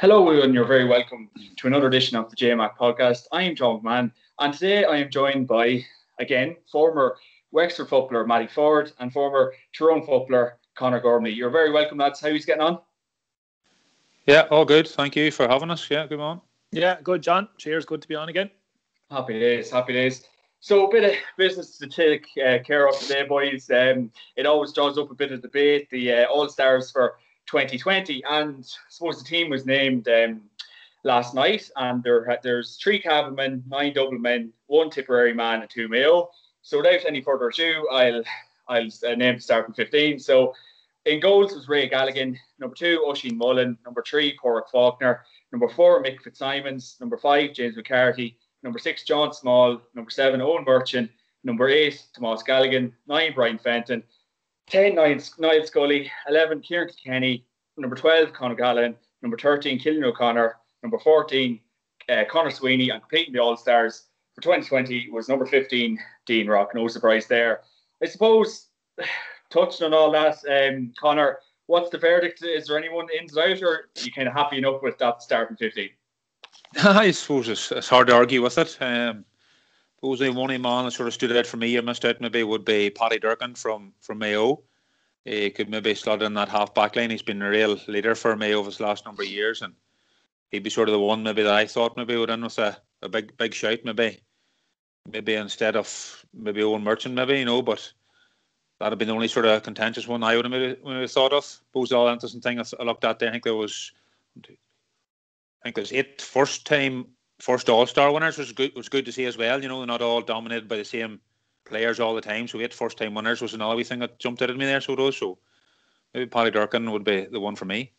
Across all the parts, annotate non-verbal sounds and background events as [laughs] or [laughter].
Hello, and you're very welcome to another edition of the JMAC podcast. I am John McMahon, and today I am joined by, again, former Wexford footballer Matty Forde and former Tyrone footballer Conor Gormley. You're very welcome, lads. How are you getting on? Yeah, all good. Thank you for having us. Yeah, good on. Yeah, good, John. Cheers. Good to be on again. Happy days. Happy days. So a bit of business to take uh, care of today, boys. Um, it always draws up a bit of debate. The uh, All Stars for 2020. And I suppose the team was named um, last night, and there there's three Cavan men, nine Dublin men, one Tipperary man, and two Mayo. So without any further ado, I'll I'll uh, name the starting 15. So in goals was Ray Galligan, number two Oisin Mullin, number three Padraig Faulkner, number four Mick Fitzsimons, number five James McCarthy, number six John Small, number seven Eoin Murchan, number eight Tomas Galligan, nine Brian Fenton, 10, Niall, Scully. 11, Kieran Kilkenny. Number 12, Con O'Callaghan. Number 13, Killian O'Connor. Number 14, uh, Conor Sweeney. And completing the All Stars for 2020 was number 15, Dean Rock. No surprise there. I suppose, [sighs] touching on all that, um, Connor, what's the verdict? Is there anyone ins or out, or are you kind of happy enough with that starting 15? [laughs] I suppose it's, it's hard to argue with it. Um, the one man that sort of stood out for me or missed out maybe would be Paddy Durcan from from Mayo. He could maybe slot in that half back line. He's been a real leader for Mayo over the last number of years, and he'd be sort of the one maybe that I thought maybe would in with a, a big big shout maybe, maybe instead of maybe Eoin Murchan maybe you know, but that'd have been the only sort of contentious one I would have maybe, maybe thought of. Suppose all interesting thing I looked at there, I think there was, I think there's eight first time first All Star winners, which was good. Was good to see as well. You know, they're not all dominated by the same players all the time. So eight first time winners was another wee thing that jumped out at me there. So those, so maybe Paddy Durcan would be the one for me.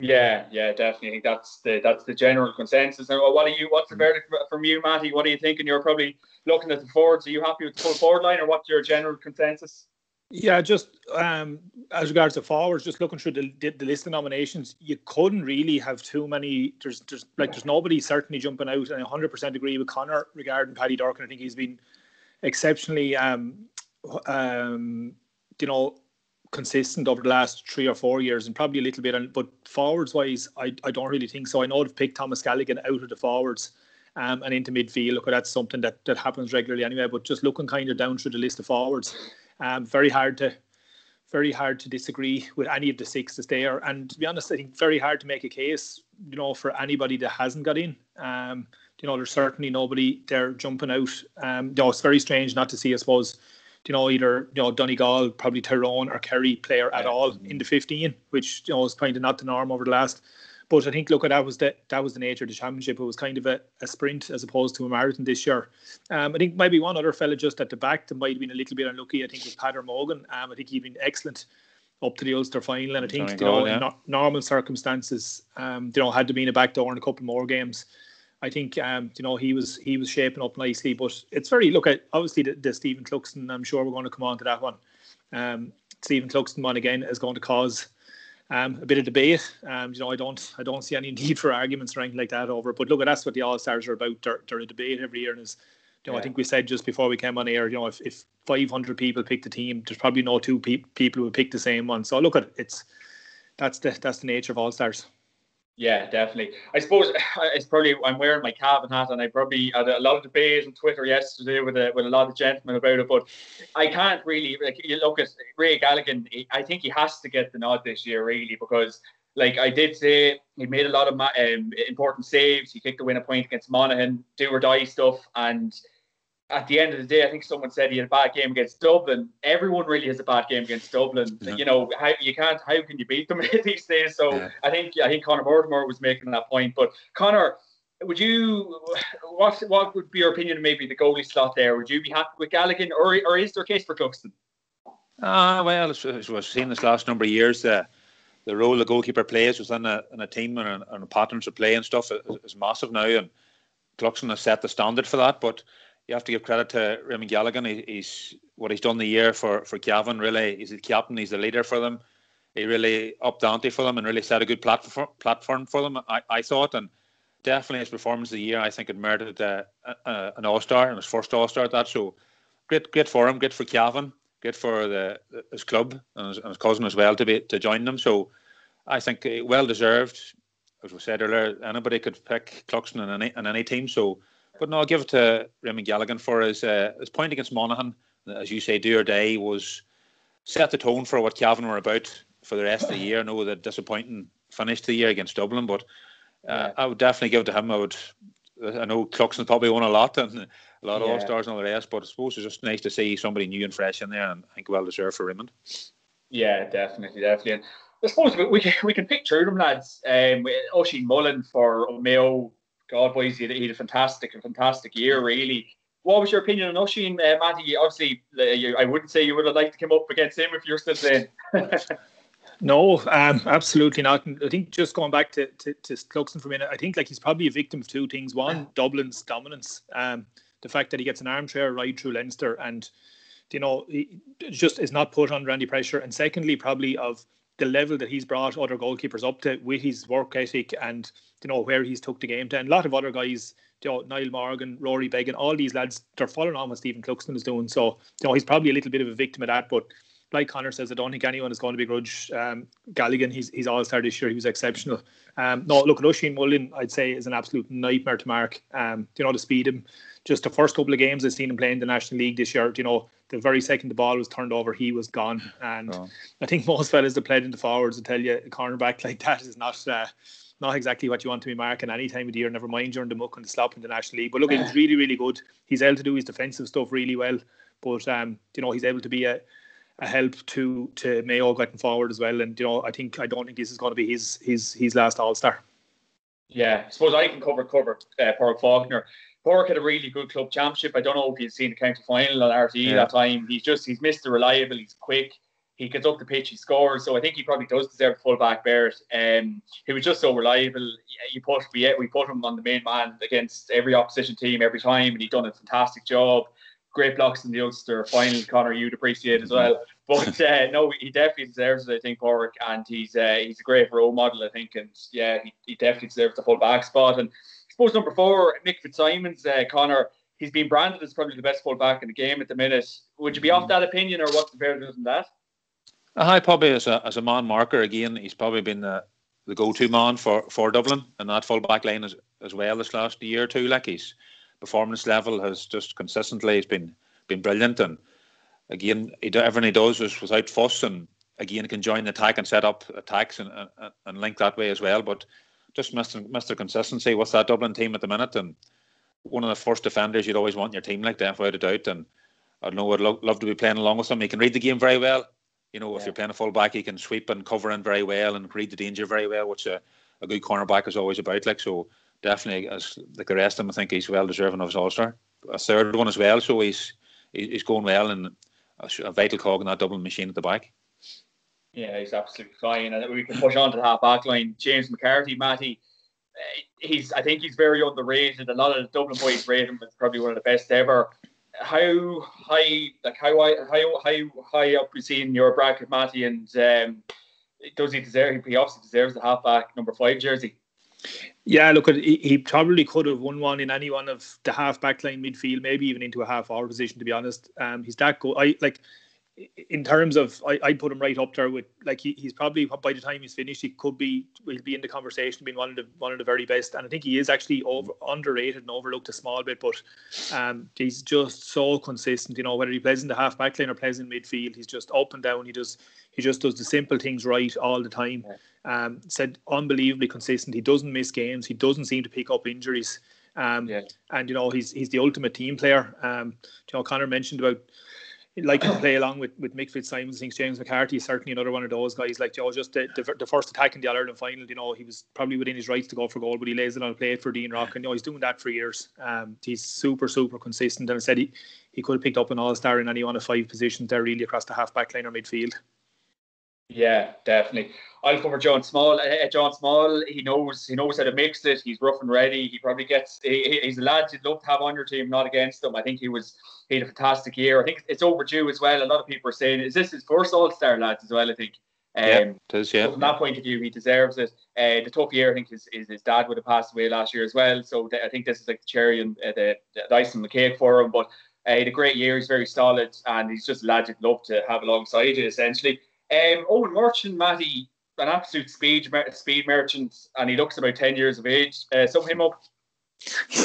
Yeah, yeah, definitely. I think that's the that's the general consensus. Now, what are you? What's the verdict from you, Matty? What are you thinking? You're probably looking at the forwards. Are you happy with the full forward line, or what's your general consensus? Yeah, just um, as regards to forwards, just looking through the, the, the, list of nominations, you couldn't really have too many. There's, there's like there's nobody certainly jumping out, and I 100% agree with Connor regarding Paddy Durcan. I think he's been exceptionally, um, um, you know, consistent over the last three or four years, and probably a little bit. On, but forwards wise, I, I don't really think so. I know they've picked Thomas Galligan out of the forwards. Um, and into midfield, look, that's something that, that happens regularly anyway. But just looking kind of down through the list of forwards, um, very hard to very hard to disagree with any of the sixes there. And to be honest, I think very hard to make a case, you know, for anybody that hasn't got in. Um, you know, there's certainly nobody there jumping out. Um, you know, it's very strange not to see, I suppose, you know, either you know Donegal, probably Tyrone or Kerry player at all in the 15, which you know is kind of not the norm over the last but I think look, that was the that was the nature of the championship. It was kind of a, a sprint as opposed to a marathon this year. Um, I think maybe one other fella just at the back that might have been a little bit unlucky. I think was Peadar Mogan. Um, I think he'd been excellent up to the Ulster final, and I think you know, yeah. in no, normal circumstances, um, you know, had to be in a back door in a couple more games. I think um, you know he was he was shaping up nicely, but it's very look at obviously the, the Stephen Cluxton. I'm sure we're going to come on to that one. Um, Stephen Cluxton one again is going to cause um, a bit of debate. Um, you know, I don't, I don't see any [laughs] need for arguments or anything like that over. But look, that's what the All Stars are about. They're, they're, a debate every year, and is, you know, yeah. I think we said just before we came on air, you know, if, if 500 people pick the team, there's probably no two pe- people who would pick the same one. So look at it's that's the that's the nature of All Stars. Yeah, definitely. I suppose [sighs] it's probably I'm wearing my Cavan hat, and I probably had a lot of debate on Twitter yesterday with a with a lot of gentlemen about it. But I can't really like you look at Ray Galligan. I think he has to get the nod this year, really, because like I did say, he made a lot of um, important saves. He kicked the winning point against Monaghan, do or die stuff, and at the end of the day, I think someone said he had a bad game against Dublin. Everyone really has a bad game against Dublin. Yeah. You know, how you can't how can you beat them [laughs] these days? So yeah. I think I think Conor Mortimer was making that point. But Connor, would you what what would be your opinion maybe the goalie slot there? Would you be happy with Galligan or or is there a case for Cluxton? Uh, well, we've seen this last number of years, uh, the role the goalkeeper plays within a, in a team and, and patterns of play and stuff is, is massive now, and Cluxton has set the standard for that. But you have to give credit to Raymond Galligan. He, he's what he's done the year for for Cavan. Really, he's the captain. He's the leader for them. He really upped ante for them and really set a good platform platform for them. I, I thought and definitely his performance of the year. I think it merited uh, uh, an All Star and his first All Star at that. So great, great for him. Great for Cavan. Great for the his club and his, and his cousin as well to be to join them. So I think uh, well deserved. as we said earlier, anybody could pick Cluxton in any, in any team. So, but no, I'll give it to Raymond Galligan for his uh, his point against Monaghan. As you say, do or day was set the tone for what Cavan were about for the rest of the year. I know the disappointing finish to the year against Dublin, but uh, yeah. I would definitely give it to him. I would. I know Cluxton probably won a lot and a lot of yeah. all stars and all the rest, but I suppose it's just nice to see somebody new and fresh in there, and I think well deserved for Raymond. Yeah, definitely, definitely. And I suppose we, we, can, we can pick through them, lads. Um, Oisín Mullin for Mayo. God, boys, he had, he had a fantastic, a fantastic year, really. What was your opinion on Oisín, uh, Matty? Obviously, uh, you, I wouldn't say you would have liked to come up against him if you're still playing. [laughs] no, um, absolutely not. And I think just going back to, to, to Cluxton for a minute, I think like he's probably a victim of two things. One, Dublin's dominance. Um, the fact that he gets an armchair ride through Leinster and you know, he just is not put under any pressure. And secondly, probably of the level that he's brought other goalkeepers up to with his work ethic and you know where he's took the game to. And a lot of other guys, you know, Niall Morgan, Rory Beggan, all these lads, they're following on what Stephen Cluxton is doing. So you know he's probably a little bit of a victim of that, but. Like Connor says, I don't think anyone is going to begrudge um, Galligan. He's he's all star this year. He was exceptional. Um, no, look at Oisín Mullin. I'd say is an absolute nightmare to mark. Um, you know, to speed him. Just the first couple of games I've seen him playing the National League this year. You know, the very second the ball was turned over, he was gone. And oh. I think most fellas that played in the forwards will tell you a cornerback [laughs] like that is not uh, not exactly what you want to be marking any time of the year, never mind during the muck and the slop in the National League. But look, he's really, really good. He's able to do his defensive stuff really well. But um, you know, he's able to be a, a help to to Mayo getting forward as well. And you know, I think I don't think this is going to be his his his last All Star. Yeah, I suppose I can cover cover uh, Padraig Faulkner. Cork had a really good club championship. I don't know if you've seen the county final on RTE yeah. that time. He's just he's Mr. Reliable. He's quick. He gets up the pitch. He scores. So I think he probably does deserve full back Barrett. Um, he was just so reliable. You put we we put him on the main man against every opposition team every time, and he done a fantastic job. Great blocks in the Ulster final. Connor, you'd appreciate as well. But [laughs] uh, no, he definitely deserves it. I think Padraig, and he's uh, he's a great role model. I think, and yeah, he, he definitely deserves the full back spot. And suppose number four, Mick Fitzsimons, uh, Connor, he's been branded as probably the best fullback in the game at the minute. Would you be off that opinion, or what's the verdict on that? Uh, probably as a as a man marker again, he's probably been the, the go to man for, for Dublin and that full back line as as well this last year too. two. Like his performance level has just consistently has been been brilliant, and again, he, everything he does is without fuss, and again can join the attack and set up attacks and, and, and link that way as well. But just Mr. Mr. Consistency with that Dublin team at the minute, and one of the first defenders you'd always want in your team like that, without a doubt. And I know I'd lo- love to be playing along with him. He can read the game very well. You know, if you're playing a full back, he can sweep and cover in very well and read the danger very well, which a, a good cornerback is always about. Like so, definitely as like the rest of them, I think he's well deserving of his All Star. A third one as well, so he's he's going well and a, vital cog in that Dublin machine at the back. Yeah, he's absolutely fine. And we can push on to the half back line. James McCarthy, Matty, uh, he's I think he's very underrated. A lot of the Dublin boys rate him as probably one of the best ever. How high, like how how how high up you see in your bracket, Matty, and um, does he deserve? He obviously deserves the halfback number five jersey. Yeah, look, he probably could have won one in any one of the half back line midfield, maybe even into a half forward position. To be honest, um, he's that good. I like in terms of, I, I'd put him right up there with like he, he's probably by the time he's finished, he could be will be in the conversation being one of the one of the very best. And I think he is actually over underrated and overlooked a small bit, but um, he's just so consistent. You know, whether he plays in the half back line or plays in midfield, he's just up and down. He does he just does the simple things right all the time. Um, said unbelievably consistent. He doesn't miss games. He doesn't seem to pick up injuries. Um, yeah. and you know he's he's the ultimate team player. Um, you know, Connor mentioned about like to play along with with Mick Fitzsimons. I think James McCarthy is certainly another one of those guys. Like Joe, just the, the, the, first attack in the Ireland final. You know, he was probably within his rights to go for goal, but he lays it on a plate for Dean Rock, and you know he's doing that for years. Um, he's super super consistent, and I said he he could have picked up an All Star in any one of five positions there, really across the half back line or midfield. Yeah, definitely. I'll cover John Small. Uh, John Small, he knows he knows how to mix it. He's rough and ready. He probably gets. He, he's a lad you'd love to have on your team, not against him. I think he was he had a fantastic year. I think it's overdue as well. A lot of people are saying, is this his first All Star, lads, as well? I think. Um, yeah, it is, yeah. So from that point of view, he deserves it. Uh, the tough year, I think, is, is his dad would have passed away last year as well. So th- I think this is like the cherry and uh, the, the icing on the cake for him. But uh, he had a great year. He's very solid, and he's just a lad you'd love to have alongside you, essentially. Um, Eoin Murchan, Matty, an absolute speed speed merchant, and he looks about ten years of age. Uh, sum him up.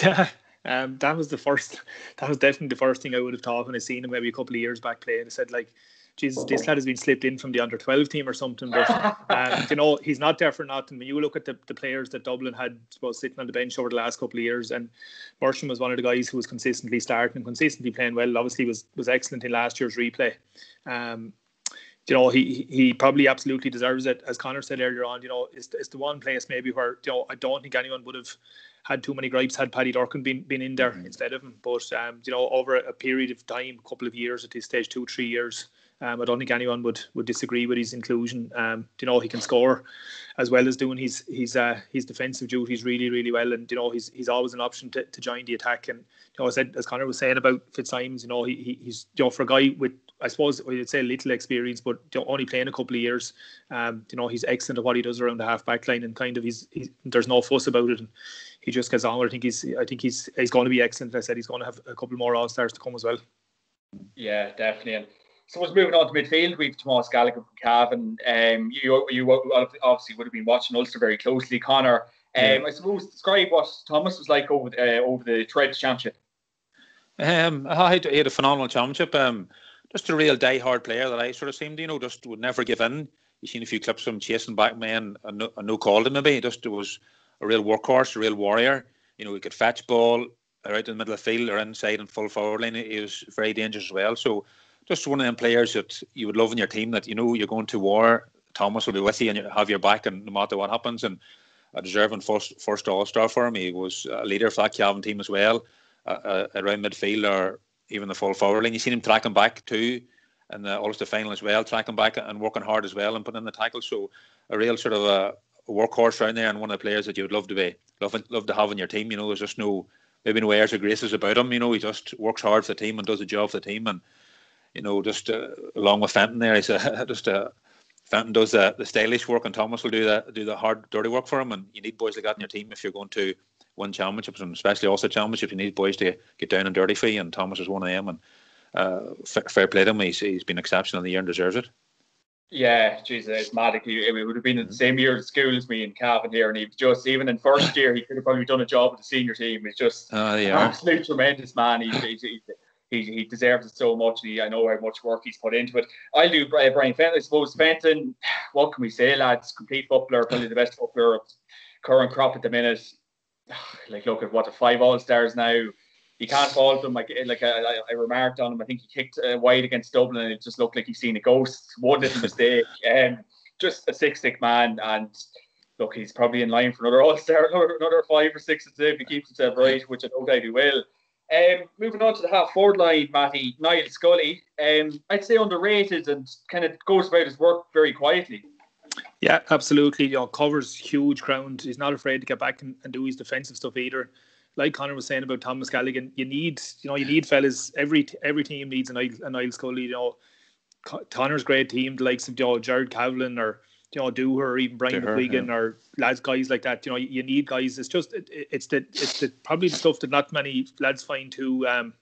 Yeah, um, that was the first. That was definitely the first thing I would have thought when I seen him maybe a couple of years back playing. I said like, Jesus, this lad has been slipped in from the under twelve team or something. But um, [laughs] you know, he's not there for nothing. When you look at the, the players that Dublin had, suppose sitting on the bench over the last couple of years, and Murchan was one of the guys who was consistently starting and consistently playing well. Obviously, was was excellent in last year's replay. Um, you know, he he probably absolutely deserves it. As Connor said earlier on, you know, it's, it's the one place maybe where you know I don't think anyone would have had too many gripes had Paddy Durcan been been in there mm-hmm. instead of him. But um, you know, over a period of time, a couple of years at this stage, two three years, um, I don't think anyone would would disagree with his inclusion. Um, you know, he can score as well as doing his his uh, his defensive duties really really well, and you know he's he's always an option to, to join the attack. And you know, I said as Connor was saying about Fitzsimons, you know, he, he's you know for a guy with I suppose I'd say little experience, but only playing a couple of years. Um, you know, he's excellent at what he does around the half back line, and kind of he's, he's there's no fuss about it, and he just gets on. I think he's I think he's he's going to be excellent. I said he's going to have a couple more All Stars to come as well. Yeah, definitely. And so, was moving on to midfield, we've Tomas Galligan from Cavan. Um, you you obviously would have been watching Ulster very closely, Connor. Um, yeah. I suppose describe what Thomas was like over uh, over the Treads Championship. Um, I had, he had a phenomenal championship. Um, just a real die-hard player that I sort of seemed, you know, just would never give in. You've seen a few clips of him chasing back men and no, and no called him maybe. Just was a real workhorse, a real warrior. You know, he could fetch ball right in the middle of the field or inside and full forward line. He was very dangerous as well. So just one of them players that you would love in your team that you know you're going to war. Thomas will be with you and you have your back, and no matter what happens, and a deserving first first All Star for him. He was a leader for that Cavan team as well, uh, around midfield or even the full forward line. You seen him tracking back too, in the Ulster final as well, tracking back and working hard as well and putting in the tackle. So a real sort of a, a workhorse around there and one of the players that you would love to be love love to have in your team. You know, there's just no maybe no airs or graces about him. You know, he just works hard for the team and does the job for the team and you know, just uh, along with Fenton there, he's [laughs] uh, just uh, Fenton does the, the stylish work, and Thomas will do the do the hard, dirty work for him. And you need boys like that in your team if you're going to win championships, and especially also championships. You need boys to get down and dirty for you, and Thomas is one of them. And uh, fair play to him, he's, he's been exceptional in the year and deserves it. Yeah, Jesus, it's mad. He, would have been in the same year at school as me and Cavan here, and he was just even in first [laughs] year, he could have probably done a job with the senior team. He's just uh, an absolute tremendous man. He's, he's, he's, he, he deserves it so much. He, I know how much work he's put into it. I'll do uh, Brian Fenton. I suppose Fenton, what can we say, lads? Complete footballer, probably the best footballer of current crop at the minute. [sighs] Like, look at what the five All Stars now. You can't fault him. Like, like I, I remarked on him. I think he kicked uh, wide against Dublin, and it just looked like he's seen a ghost. One little mistake. [laughs] Um, just a six stick man, and look, he's probably in line for another All Star, another, [laughs] another five or six if he keeps himself right, which I know that he will. Um, moving on to the half forward line, Matty, Niall Scully. Um, I'd say underrated and kind of goes about his work very quietly. Yeah, absolutely. You know, covers huge ground. He's not afraid to get back and, and do his defensive stuff either. Like Connor was saying about Thomas Galligan, you need, you know, you need fellas. Every every team needs an Niall, a Niall Scully. You know, Connor's great team, the likes of you know, Gerard Cavlan or you know, do or even Brian McGuigan yeah. or lads, guys like that. You know, you need guys. It's just it, it's the it's the probably the stuff that not many lads find too um,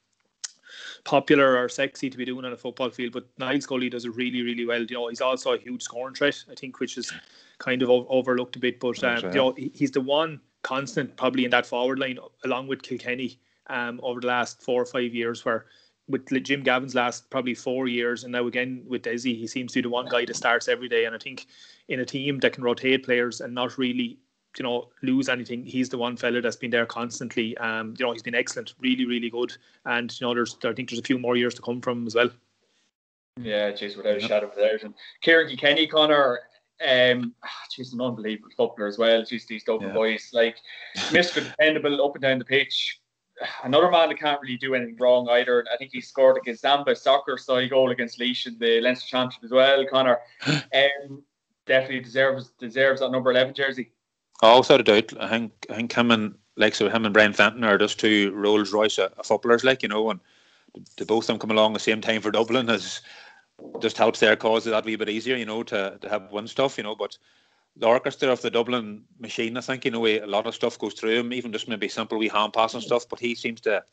popular or sexy to be doing on a football field. But Niall Scully does it really, really well. You know, he's also a huge scoring threat. I think, which is kind of overlooked a bit. But um, you know, he's the one constant probably in that forward line along with Kilkenny um, over the last four or five years where with Jim Gavin's last probably four years, and now again with Desi, he seems to be the one guy that starts every day. And I think in a team that can rotate players and not really, you know, lose anything, he's the one fella that's been there constantly. Um, you know, he's been excellent, really, really good. And you know, there's I think there's a few more years to come from him as well. Yeah, jeez, without a shadow of a doubt. And Kieran Kilkenny Connor, um, she's an unbelievable footballer as well. She's these Dublin yeah. boys, like [laughs] Mr. Dependable up and down the pitch another man that can't really do anything wrong either. I think he scored against Zamba soccer style goal against Laois in the Leinster Championship as well. Connor [gasps] um, definitely deserves deserves that number eleven jersey. Oh, without a doubt. I think I think him and like so him and Brian Fenton are just two Rolls Royce of footballers, like you know, and to both of them come along the same time for Dublin has just helps their cause that wee bit easier, you know, to to have one stuff, you know, but the orchestra of the Dublin machine. I think you know a lot of stuff goes through him, even just maybe simple wee hand pass and stuff. But he seems to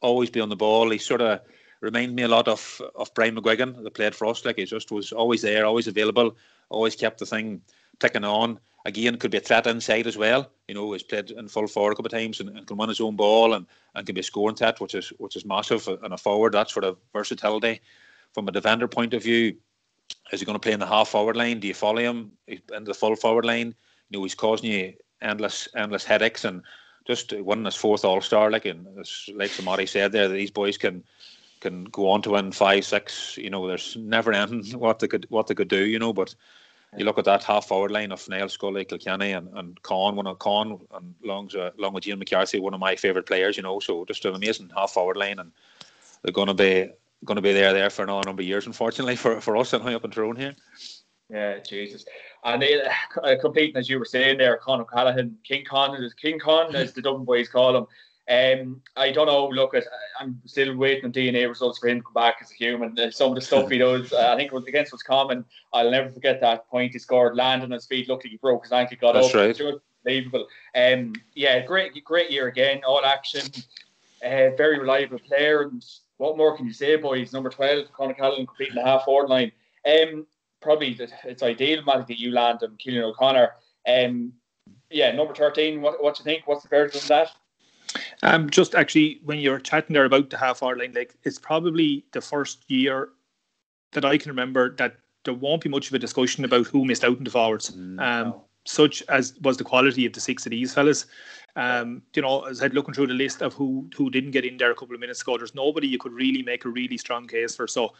always be on the ball. He sort of reminds me a lot of of Brian McGuigan that played for us. Like he just was always there, always available, always kept the thing ticking on. Again, could be a threat inside as well. You know, he's played in full forward a couple of times and, and can win his own ball and, and can be a scoring threat, which is which is massive. Uh, and a forward, that sort of versatility. From a defender point of view, is he going to play in the half forward line? Do you follow him in the full forward line? You know, he's causing you endless endless headaches and just winning his fourth All Star. Like and as like somebody said there, these boys can can go on to win five, six. You know, there's never ending [laughs] what they could what they could do. You know, but you look at that half forward line of Niall Scully, Kilkenny, and, and Con, one of Con, and along, uh, along with Ian McCarthy, one of my favourite players, you know. So just an amazing half forward line, and they're going to be going to be there there for another number of years, unfortunately, for, for us and high up in Tyrone here. Yeah, Jesus. And uh, completing, as you were saying there, Con O'Callaghan, King Con, King Con, as the Dublin boys call him. Um, I don't know. Look, I'm still waiting on DNA results for him to come back as a human. Some of the stuff he does, uh, I think it was against Roscommon. I'll never forget that point he scored, landing on his feet, looked like he broke his ankle, got That's up. Right. Unbelievable. Um, yeah, great, great year again. All action, uh, very reliable player. And what more can you say, boys? Number twelve, Con O'Callaghan completing the half forward line. Um, probably it's ideal, Matt, that you land on Killian O'Connor. Um, yeah, number thirteen. What what do you think? What's the verdict on that? Um, just actually, when you're chatting there about the half hour line, like it's probably the first year that I can remember that there won't be much of a discussion about who missed out in the forwards. Mm, um, such as was the quality of the six of these fellas. Um, you know, as I looking through the list of who who didn't get in there a couple of minutes ago, there's nobody you could really make a really strong case for. So,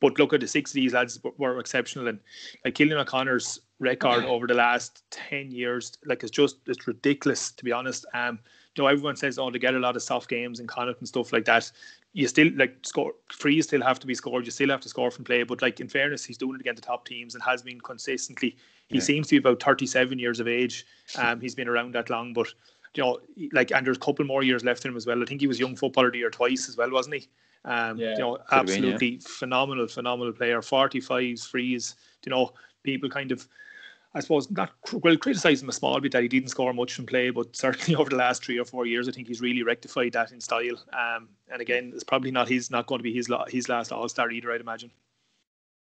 but look at the six of these lads were, exceptional, and like Killian O'Connor's record over the last ten years, like it's just it's ridiculous to be honest. Um, you know, everyone says, oh, they get a lot of soft games in Connacht and stuff like that. You still like score frees still have to be scored. You still have to score from play. But like in fairness, he's doing it against the top teams and has been consistently. He yeah. seems to be about 37 years of age. Um, he's been around that long, but you know, like and there's a couple more years left in him as well. I think he was young footballer of the year twice as well, wasn't he? Um, yeah, you know, absolutely been, yeah. phenomenal, phenomenal player. 45s, frees. You know, people kind of I suppose not well criticise him a small bit that he didn't score much from play, but certainly [laughs] over the last three or four years, I think he's really rectified that in style. Um, and again, it's probably not his not going to be his his last All Star either, I'd imagine.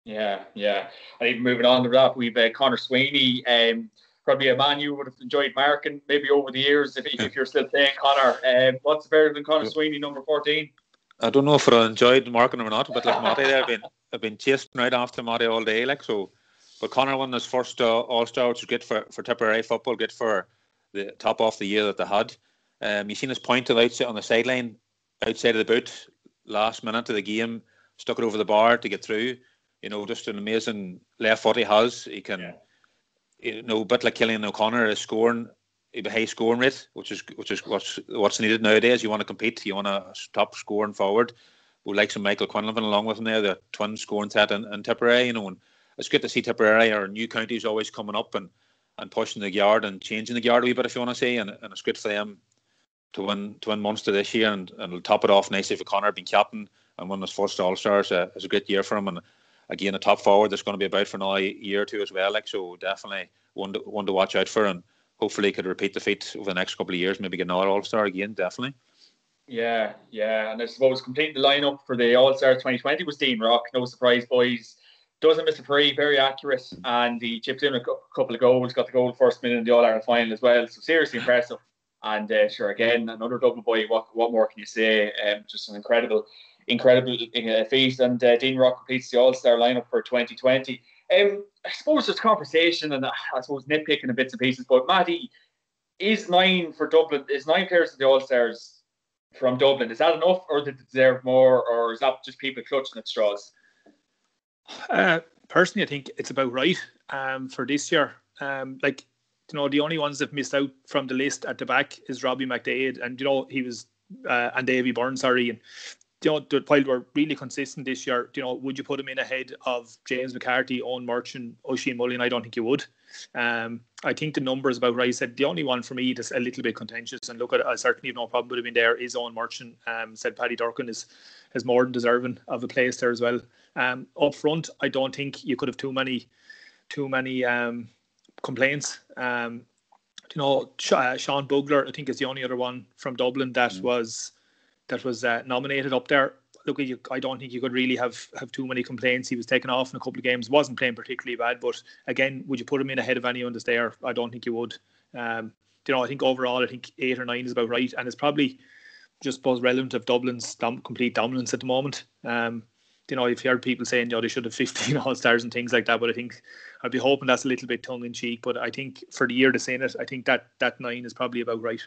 Yeah, yeah. And even moving on to that, we've uh, Conor Sweeney, um, probably a man you would have enjoyed marking maybe over the years if, if you're still playing Connor. Um, what's better than Conor Sweeney, number fourteen? I don't know if I enjoyed marking him or not, but like Matty I've been I've been chasing right after Matty all day, like so but Connor won his first uh, All Star, which was good for, for Tipperary football, good for the top off the year that they had. Um, you seen his point outside on the sideline, outside of the boot, last minute of the game, stuck it over the bar to get through. You know, just an amazing left foot he has. He can, yeah. you know, a bit like Killian O'Connor is scoring. He a high scoring rate, which is which is what's what's needed nowadays. You want to compete, you want a top scoring forward. We like some Michael Quinlan along with him there, the twin scoring set in, in Tipperary, you know, and it's good to see Tipperary or new counties always coming up and, and pushing the yard and changing the yard a wee bit if you want to say, and, and it's good for them to win to win Munster this year and, and top it off nicely for Connor being captain and win his first All Stars. Uh, it's a great year for him and again a top forward that's going to be about for another year or two as well. Like so, definitely one to, one to watch out for and hopefully could repeat the feat over the next couple of years. Maybe get another All Star again. Definitely. Yeah, yeah, and I suppose completing the lineup for the All Star 2020 was Dean Rock. No surprise, boys doesn't miss a free, very accurate, and he chipped in a couple of goals, got the goal first minute in the All Ireland final as well. So seriously impressive. And uh, sure, again, another double boy. What what more can you say? Um, just an incredible, incredible uh, feat. And uh, Dean Rock completes the All Star lineup for 2020. Um, I suppose there's conversation and uh, I suppose nitpicking a bits and pieces. But Matty, is nine for Dublin? Is nine players of the All Stars from Dublin? Is that enough, or did they deserve more, or is that just people clutching at straws? Uh, personally, I think it's about right um, for this year. Um, like, you know, the only ones that missed out from the list at the back is Robbie McDaid, and you know he was uh, and Davy Byrne, sorry, and you know while we're really consistent this year, you know, would you put him in ahead of James McCarthy, Eoin Murchan, Oisin Mullin? I don't think you would. Um, I think the numbers about right. I said the only one for me that's a little bit contentious, and look, at I certainly have no problem with him in there. Is Eoin Murchan? Um, said Paddy Durcan is is more than deserving of a place there as well. Um, up front, I don't think you could have too many, too many um, complaints. Um, you know, uh, Sean Bugler, I think is the only other one from Dublin that mm. was that was uh, nominated up there. look, I don't think you could really have have too many complaints. He was taken off in a couple of games, wasn't playing particularly bad. But again, would you put him in ahead of anyone that's there? I don't think you would. Um, you know, I think overall, I think eight or nine is about right, and it's probably just both relevant of Dublin's dom- complete dominance at the moment. Um, you know, you've heard people saying, you know, they should have 15 [laughs] All Stars and things like that, but I think I'd be hoping that's a little bit tongue in cheek. But I think for the year to saying it, I think that that nine is probably about right.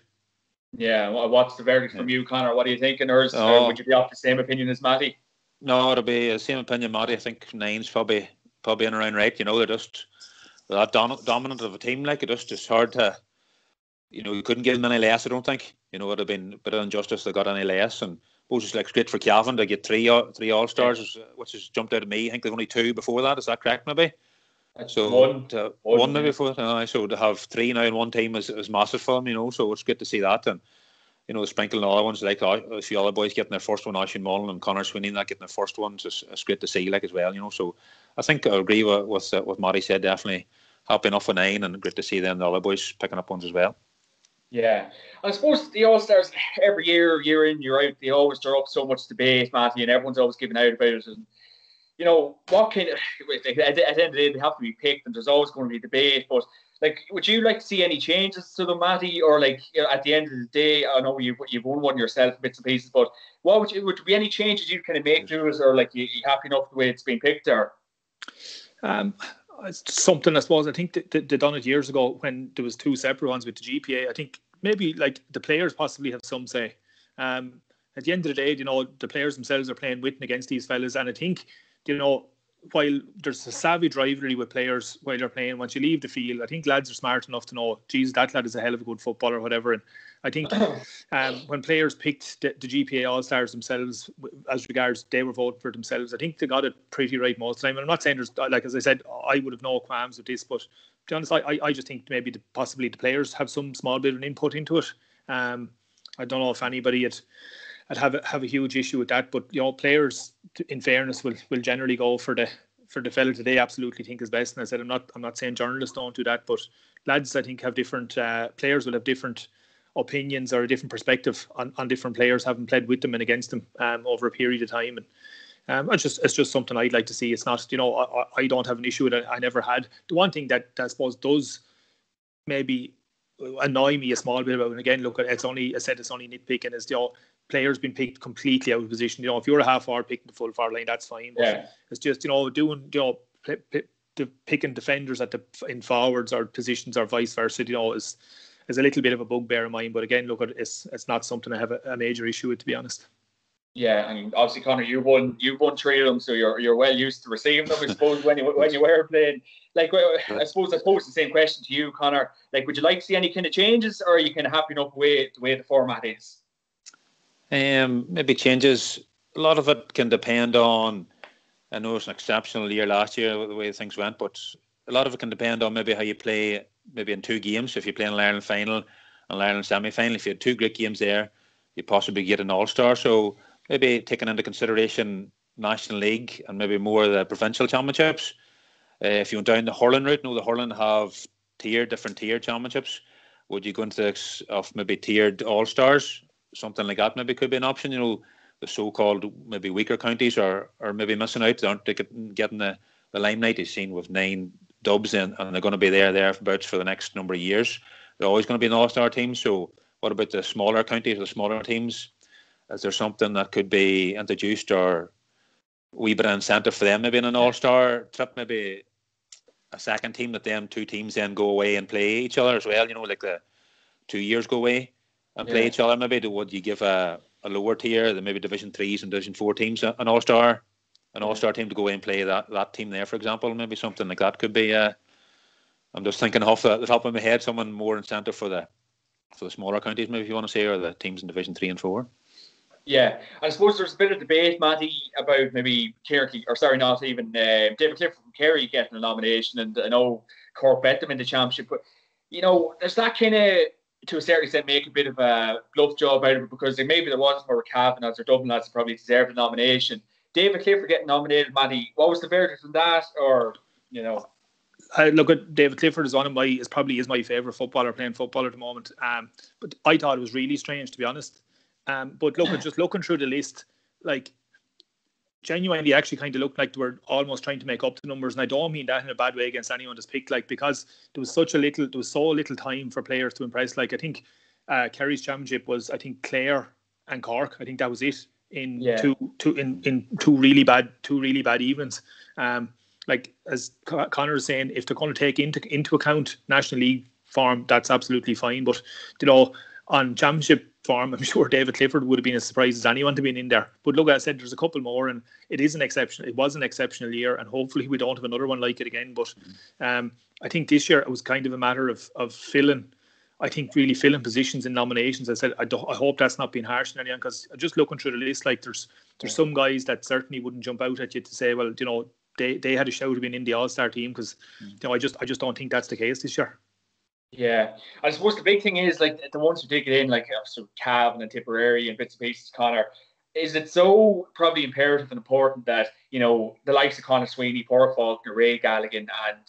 Yeah, what's the verdict from you, Connor? What are you thinking, or, is, oh. or would you be off the same opinion as Matty? No, it'll be the same opinion, Matty. I think nine's probably probably in around right. You know, they're just that dominant of a team. Like it just it's hard to, you know, you couldn't give them any less. I don't think. You know, it would have been a bit of injustice they got any less. And suppose it's like great for Cavan to get three three All Stars, which has jumped out of me. I think there's only two before that. Is that correct? Maybe. So one, to, one, one maybe for uh, so to have three now in one team is, is massive for them, you know. So it's good to see that, and you know, the sprinkling other ones like a few other boys getting their first one, Oisin Mullin and Conor Sweeney, that getting their first ones is, is great to see, like as well, you know. So I think I agree with with uh, what Matty said. Definitely happy enough for nine, and great to see them the other boys picking up ones as well. Yeah, I suppose the All Stars every year, year in, year out, they always stir up so much debate, Matty, and everyone's always giving out about it. And you know, what kind of [sighs] at the end of the day, they have to be picked, and there's always going to be debate. But like, would you like to see any changes to the Matty, or like you know, at the end of the day, I know you've you've won one yourself, bits and pieces, but what would you would there be any changes you kind of make to it, or like you, you happy enough the way it's been picked, or? Um, it's something I suppose I think they, they done it years ago when there was two separate ones with the GPA. I think maybe like the players possibly have some say. Um, at the end of the day, you know, the players themselves are playing with and against these fellas, and I think, you know, while there's a savage rivalry with players while they're playing, once you leave the field, I think lads are smart enough to know, geez, that lad is a hell of a good footballer or whatever. And I think [clears throat] um, when players picked the, the GPA All Stars themselves, as regards they were voting for themselves, I think they got it pretty right most of the time. And I'm not saying there's, like as I said, I would have no qualms with this, but to be honest, I, I just think maybe the, possibly the players have some small bit of an input into it. Um, I don't know if anybody had I'd have a, have a huge issue with that. But you know, players, in fairness, will will generally go for the for the fella they absolutely think is best. And I said, I'm not I'm not saying journalists don't do that, but lads, I think have different uh, players will have different opinions or a different perspective on, on different players having played with them and against them um, over a period of time. And um, it's just it's just something I'd like to see. It's not, you know, I, I don't have an issue with it. I never had. The one thing that, that I suppose does maybe annoy me a small bit about, and again, look, at it's only I said it's only nitpicking is you know players being picked completely out of position. You know, if you're a half hour picking the full far line, that's fine. But yeah. it's just you know doing you know p- p- the picking defenders at the in forwards or positions or vice versa. You know, is is a little bit of a bugbear of mine. But again, look, at it's it's not something I have a, a major issue with, to be honest. Yeah, I mean, obviously, Connor, you won you won three of them, so you're you're well used to receiving them. I suppose when you when you were playing, like I suppose I pose the same question to you, Connor. Like, would you like to see any kind of changes, or are you kind of happy enough with the way the format is? Um, maybe changes. A lot of it can depend on. I know it's an exceptional year last year with the way things went, but a lot of it can depend on maybe how you play. Maybe in two games, if you play in Ireland final and Ireland semi final, if you had two great games there, you possibly get an All Star. So maybe taking into consideration National League and maybe more the provincial championships. Uh, if you went down the hurling route, no, the hurling have tier different tier championships. Would you go into of maybe tiered all stars, something like that? Maybe could be an option. You know, the so-called maybe weaker counties are are maybe missing out. They aren't getting the the limelight. Is seen with nine dubs in, and they're going to be there thereabouts for the next number of years. They're always going to be an all-star team. So, what about the smaller counties, the smaller teams? Is there something that could be introduced or wee bit of incentive for them maybe in an all star trip, maybe a second team that them two teams then go away and play each other as well, you know, like the two years go away and play yeah. each other. Maybe would you give a, a lower tier, the maybe division threes and division four teams an all star an all star team to go and play that, that team there, for example, maybe something like that could be uh, I'm just thinking off the, the top of my head, someone more incentive for the for the smaller counties, maybe if you want to say, or the teams in Division Three and Four. Yeah, I suppose there's a bit of debate, Matty, about maybe Kerry, or sorry, not even uh, David Clifford from Kerry getting a nomination, and I know Cork bet them in the championship, but you know, there's that kind of to a certain extent make a bit of a bluff job out of it because maybe there was more Cavan as or Dublin lads probably deserved a nomination. David Clifford getting nominated, Matty, what was the verdict on that, or you know? I look at David Clifford is one of my is probably is my favourite footballer playing football at the moment. Um, but I thought it was really strange to be honest. Um, but look, [coughs] just looking through the list, like genuinely actually kind of looked like they were almost trying to make up the numbers, and I don't mean that in a bad way against anyone that's picked, like because there was such a little, there was so little time for players to impress. Like I think uh, Kerry's championship was, I think Clare and Cork. I think that was it in yeah. two, two in, in two really bad, two really bad evens. Um, like as Connor is saying, if they're going to take into into account National League form, that's absolutely fine. But you know, on championship form, I'm [laughs] sure David Clifford would have been as surprised as anyone to be in there. But look, I said there's a couple more, and it is an exception. It was an exceptional year, and hopefully we don't have another one like it again. But um, I think this year it was kind of a matter of of filling. I think really filling positions in nominations. I said I, do, I hope that's not being harsh on anyone because just looking through the list, like there's there's some guys that certainly wouldn't jump out at you to say, well, you know, they, they had a shout of being in the All Star team because mm. you know I just I just don't think that's the case this year. Yeah, I suppose the big thing is like the ones who take it in, like uh, so Cavan and Tipperary and bits and pieces, Connor. Is it so probably imperative and important that you know the likes of Conor Sweeney, Paul Faulkner, Ray Galligan,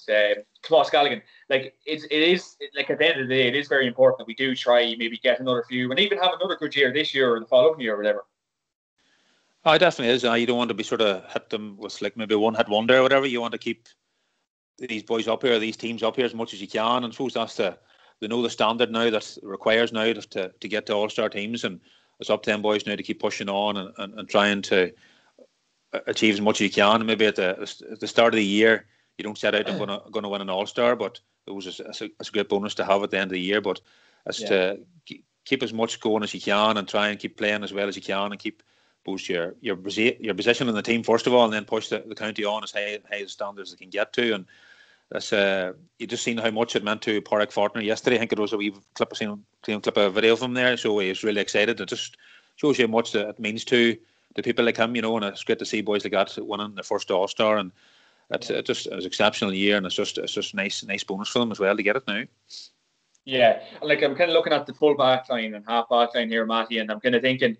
and um, Klaus Galligan, like it's it is like at the end of the day, it is very important that we do try maybe get another few and even have another good year this year or the following year or whatever. Oh, it definitely is. Uh, you don't want to be sort of hit them with like maybe one hit wonder or whatever. You want to keep these boys up here, these teams up here as much as you can. And I suppose that's the they know the standard now that requires now to, to get to all star teams. And it's up to them boys now to keep pushing on and, and, and trying to achieve as much as you can. And maybe at the, at the start of the year, you don't set out I'm going to [clears throat] win an all star, but it was a, a, a great bonus to have at the end of the year. But it's yeah. to keep as much going as you can and try and keep playing as well as you can and keep boost your your your position in the team first of all, and then push the, the county on as high, high as standards they can get to. And that's uh, you just seen how much it meant to Padraig Faulkner yesterday. I think it was a wee clip of seen, clip of video of him there, so he was really excited. It just shows you how much it means to the people like him, you know. And it's great to see boys like that winning their first All Star, and it's it just was an exceptional year, and it's just it's just nice nice bonus for them as well to get it now. Yeah, like I'm kind of looking at the full back line and half back line here, Matty, and I'm kind of thinking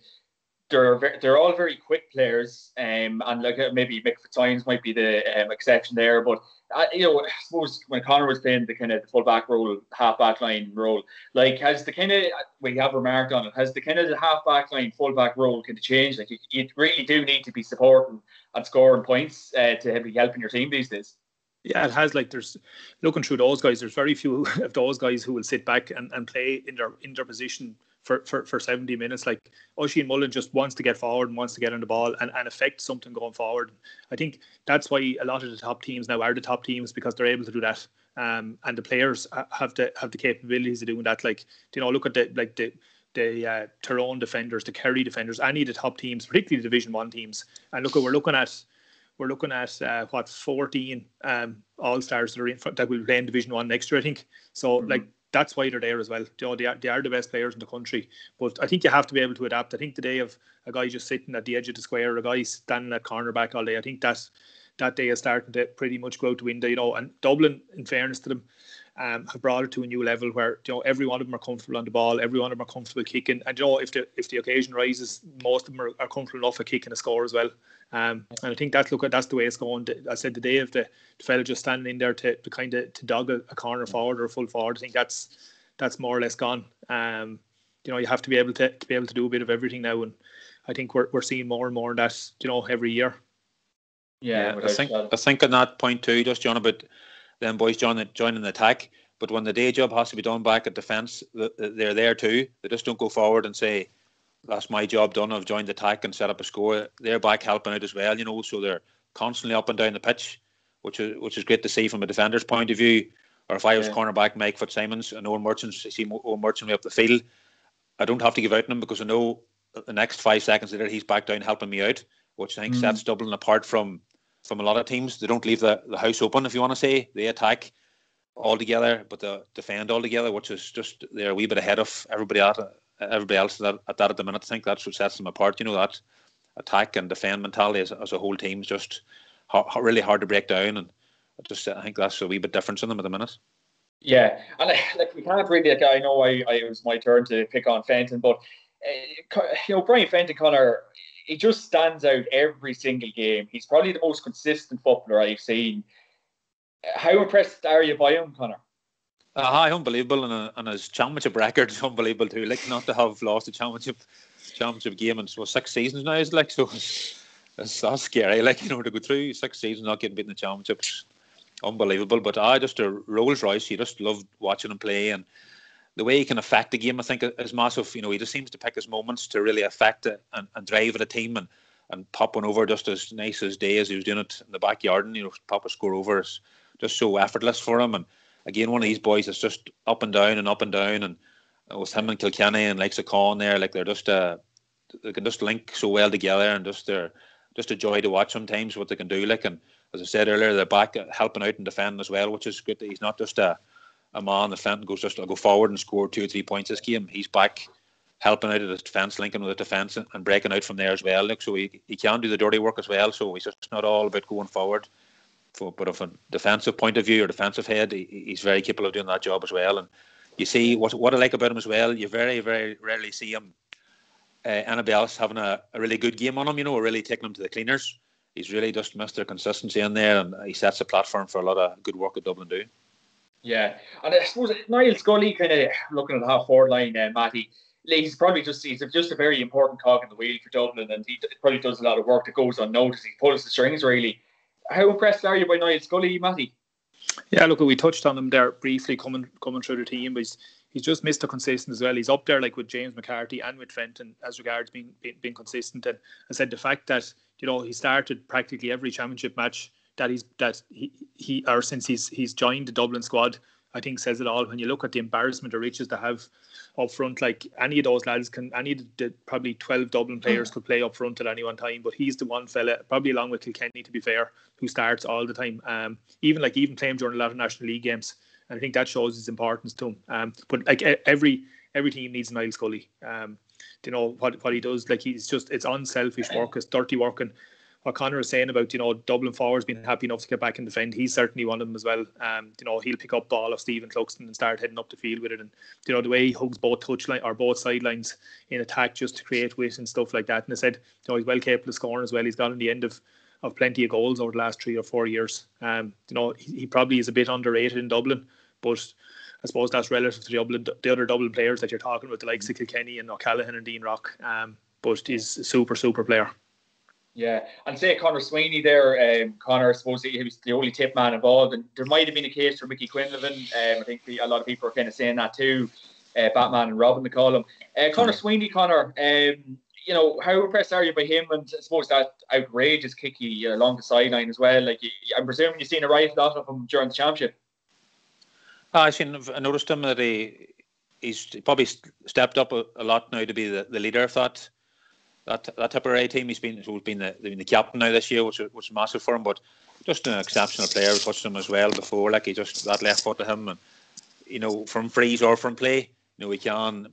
they're they're all very quick players, um, and like uh, maybe Mick Fitzsimons might be the um, exception there. But uh, you know, I suppose when Connor was playing the kind of the full back role, half back line role, like has the kind of we have remarked on it, has the kind of the half back line, full back role kind of changed? Like you, you really do need to be supporting and scoring points uh, to be helping your team these days. Yeah, it has. Like, there's looking through those guys. There's very few [laughs] of those guys who will sit back and, and play in their in their position for, for, for 70 minutes. Like Oisin Mullin just wants to get forward and wants to get on the ball and, and affect something going forward. I think that's why a lot of the top teams now are the top teams because they're able to do that. Um, and the players have the have the capabilities of doing that. Like you know, look at the like the the uh, Tyrone defenders, the Kerry defenders, any of the top teams, particularly the Division One teams. And look, we're looking at we're looking at uh, what 14 um, all stars that are in that will play in Division One next year, I think. So mm-hmm. like that's why they're there as well. They are, they are the best players in the country. But I think you have to be able to adapt. I think the day of a guy just sitting at the edge of the square, a guy standing at cornerback all day, I think that's that day is starting to pretty much go out the window, you know. And Dublin, in fairness to them, um, have brought it to a new level where you know every one of them are comfortable on the ball, every one of them are comfortable kicking, and you know if the if the occasion rises, most of them are, are comfortable enough at kicking a score as well. Um, and I think that's look at that's the way it's going. I said the day of the, the fella just standing in there to, to kind of to dog a, a, corner forward or a full forward. I think that's that's more or less gone. Um, you know, you have to be able to, to be able to do a bit of everything now, and I think we're we're seeing more and more of that. You know, every year. Yeah, I think I think on that point too, just John about them boys joining joining the attack. But when the day job has to be done back at defence, they're there too. They just don't go forward and say, "That's my job done. I've joined the attack and set up a score." They're back helping out as well, you know. So they're constantly up and down the pitch, which is which is great to see from a defender's point of view. Or if I was yeah. cornerback Mike Fitzsimons and Eoin Murchan, see Eoin Murchan way up the field, I don't have to give out on him because I know the next five seconds later he's back down helping me out, which I think mm. sets Dublin apart from from a lot of teams. They don't leave the, the house open, if you want to say. They attack all together, but they defend all together, which is just they're a wee bit ahead of everybody at everybody else at, at that at the minute. I think that's what sets them apart. You know that attack and defend mentality as, as a whole team is just really hard to break down, and I just I think that's a wee bit different in them at the minute. Yeah, and like we can't really. Like, I know I, I it was my turn to pick on Fenton, but uh, you know Brian Fenton, Connor, he just stands out every single game. He's probably the most consistent footballer I've seen how impressed are you by him, Connor? Uh, hi, unbelievable, and, uh, and his championship [laughs] record is unbelievable too. Like not to have lost a championship championship game in so six seasons now is like so. [laughs] it's that's scary. Like you know, to go through six seasons not getting beaten in the championships, unbelievable. But I just a Rolls Royce. You just love watching him play and the way he can affect the game. I think is massive. You know, he just seems to pick his moments to really affect it and, and drive the team and and pop one over just as nice as day as he was doing it in the backyard and you know pop a score over is just so effortless for him. And again, one of these boys is just up and down and up and down and with him and Kilkenny and like Con there, like they're just uh, they can just link so well together and just they're just a joy to watch sometimes what they can do. Like and as I said earlier, they're back helping out and defending as well, which is good. He's not just a a man the defending goes just to go forward and score two or three points this game. He's back helping out at the defence, linking with the defence and breaking out from there as well. Like so he, he can do the dirty work as well. So he's just not all about going forward. For, but from a defensive point of view or defensive head, he, he's very capable of doing that job as well. And you see what what I like about him as well. You very very rarely see him uh, anybody having a, a really good game on him. You know, or really taking him to the cleaners. He's really just Mr. Consistency in there, and he sets the platform for a lot of good work at Dublin do. Yeah, and I suppose Niall Scully kind of looking at the half forward line, uh, Matty. He's probably just he's just a very important cog in the wheel for Dublin, and he probably does a lot of work that goes unnoticed. He pulls the strings really. How impressed are you by Niall Scully, Matty? Yeah, look, we touched on him there briefly coming coming through the team, but he's, he's just Mr. Consistent as well. He's up there like with James McCarthy and with Fenton as regards being, being being consistent. And I said the fact that you know he started practically every championship match that he's that he, he or since he's he's joined the Dublin squad, I think says it all. When you look at the embarrassment or riches to have up front, like any of those lads can, any of the probably twelve Dublin players could play up front at any one time. But he's the one fella, probably along with Kilkenny, to be fair, who starts all the time. Um, even like even playing during a lot of National League games, and I think that shows his importance to him. Um, but like every every team needs Niall Scully. Um, you know what what he does? Like he's just it's unselfish work, it's dirty working what Conor was saying about you know Dublin forwards being happy enough to get back and defend, he's certainly one of them as well. Um, you know he'll pick up ball of Stephen Cluxton and start heading up the field with it, and you know the way he hugs both touchline or both sidelines in attack just to create width and stuff like that. And I said you know he's well capable of scoring as well. He's got on the end of of plenty of goals over the last three or four years. Um, you know he, he probably is a bit underrated in Dublin, but I suppose that's relative to the, Dublin, the other Dublin players that you're talking about, the likes of Kilkenny and O'Callaghan and Dean Rock. Um, but he's a super, super player. Yeah, and say Conor Sweeney there, um, Conor, I suppose he was the only tip man involved, and there might have been a case for Mickey Quinlivan. Um, I think the, a lot of people are kind of saying that too. Uh, Batman and Robin, they call him. Uh, Conor hmm. Sweeney, Conor, um, you know, how impressed are you by him? And I suppose that outrageous kick he uh, along the sideline as well. Like, I'm presuming you've seen a right lot of him during the championship. Uh, I've seen, I noticed him that he he's probably stepped up a, a lot now to be the, the leader of that that that Tipperary team. He's been he's been the, been the captain now this year, which was massive for him. But just an exceptional player. We touched him as well before. Like he just that left foot to him, and you know from freeze or from play, you know he can.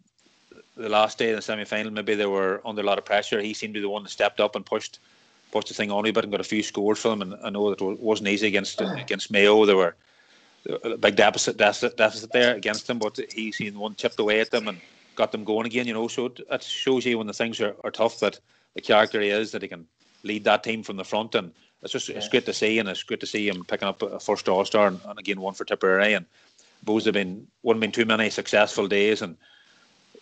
The last day in the semi final, maybe they were under a lot of pressure. He seemed to be the one that stepped up and pushed pushed the thing on a bit and got a few scores for them. And I know that it wasn't easy against against Mayo. There were a big deficit deficit, deficit there against them, but he seen one chipped away at them and got them going again. You know, so it, shows you when the things are, are tough that the character he is that he can lead that team from the front, and it's just yeah. it's great to see, and it's great to see him picking up a first All Star and, and, again one for Tipperary. And those have been one been too many successful days, and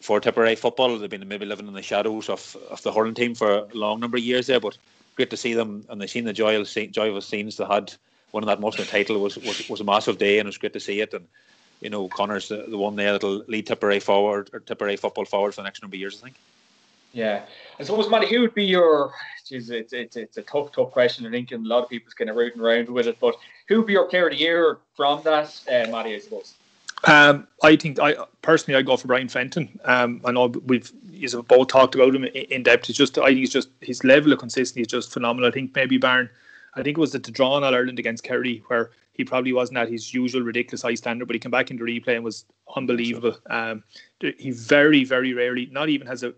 for Tipperary football, they've been maybe living in the shadows of, of the hurling team for a long number of years there. But great to see them, and they've seen the joyous joyous scenes they had. Winning that Munster title was, was was a massive day, and it was great to see it. And you know, Conor's the, the one there that'll lead Tipperary forward or Tipperary football forward for the next number of years, I think. Yeah, and suppose, Matty, who would be your? Geez, it's, it's it's a tough, tough question. I think, and a lot of people's kind of rooting around with it. But who would be your player of the year from that, uh, Matty? I suppose. Um, I think I personally I go for Brian Fenton. Um, I know we've you've both talked about him in depth. He's just I think he's just his level of consistency is just phenomenal. I think maybe Barn, I think it was at the draw in All Ireland against Kerry where he probably wasn't at his usual ridiculous high standard, but he came back into replay and was unbelievable. Um, he very, very rarely, not even has a,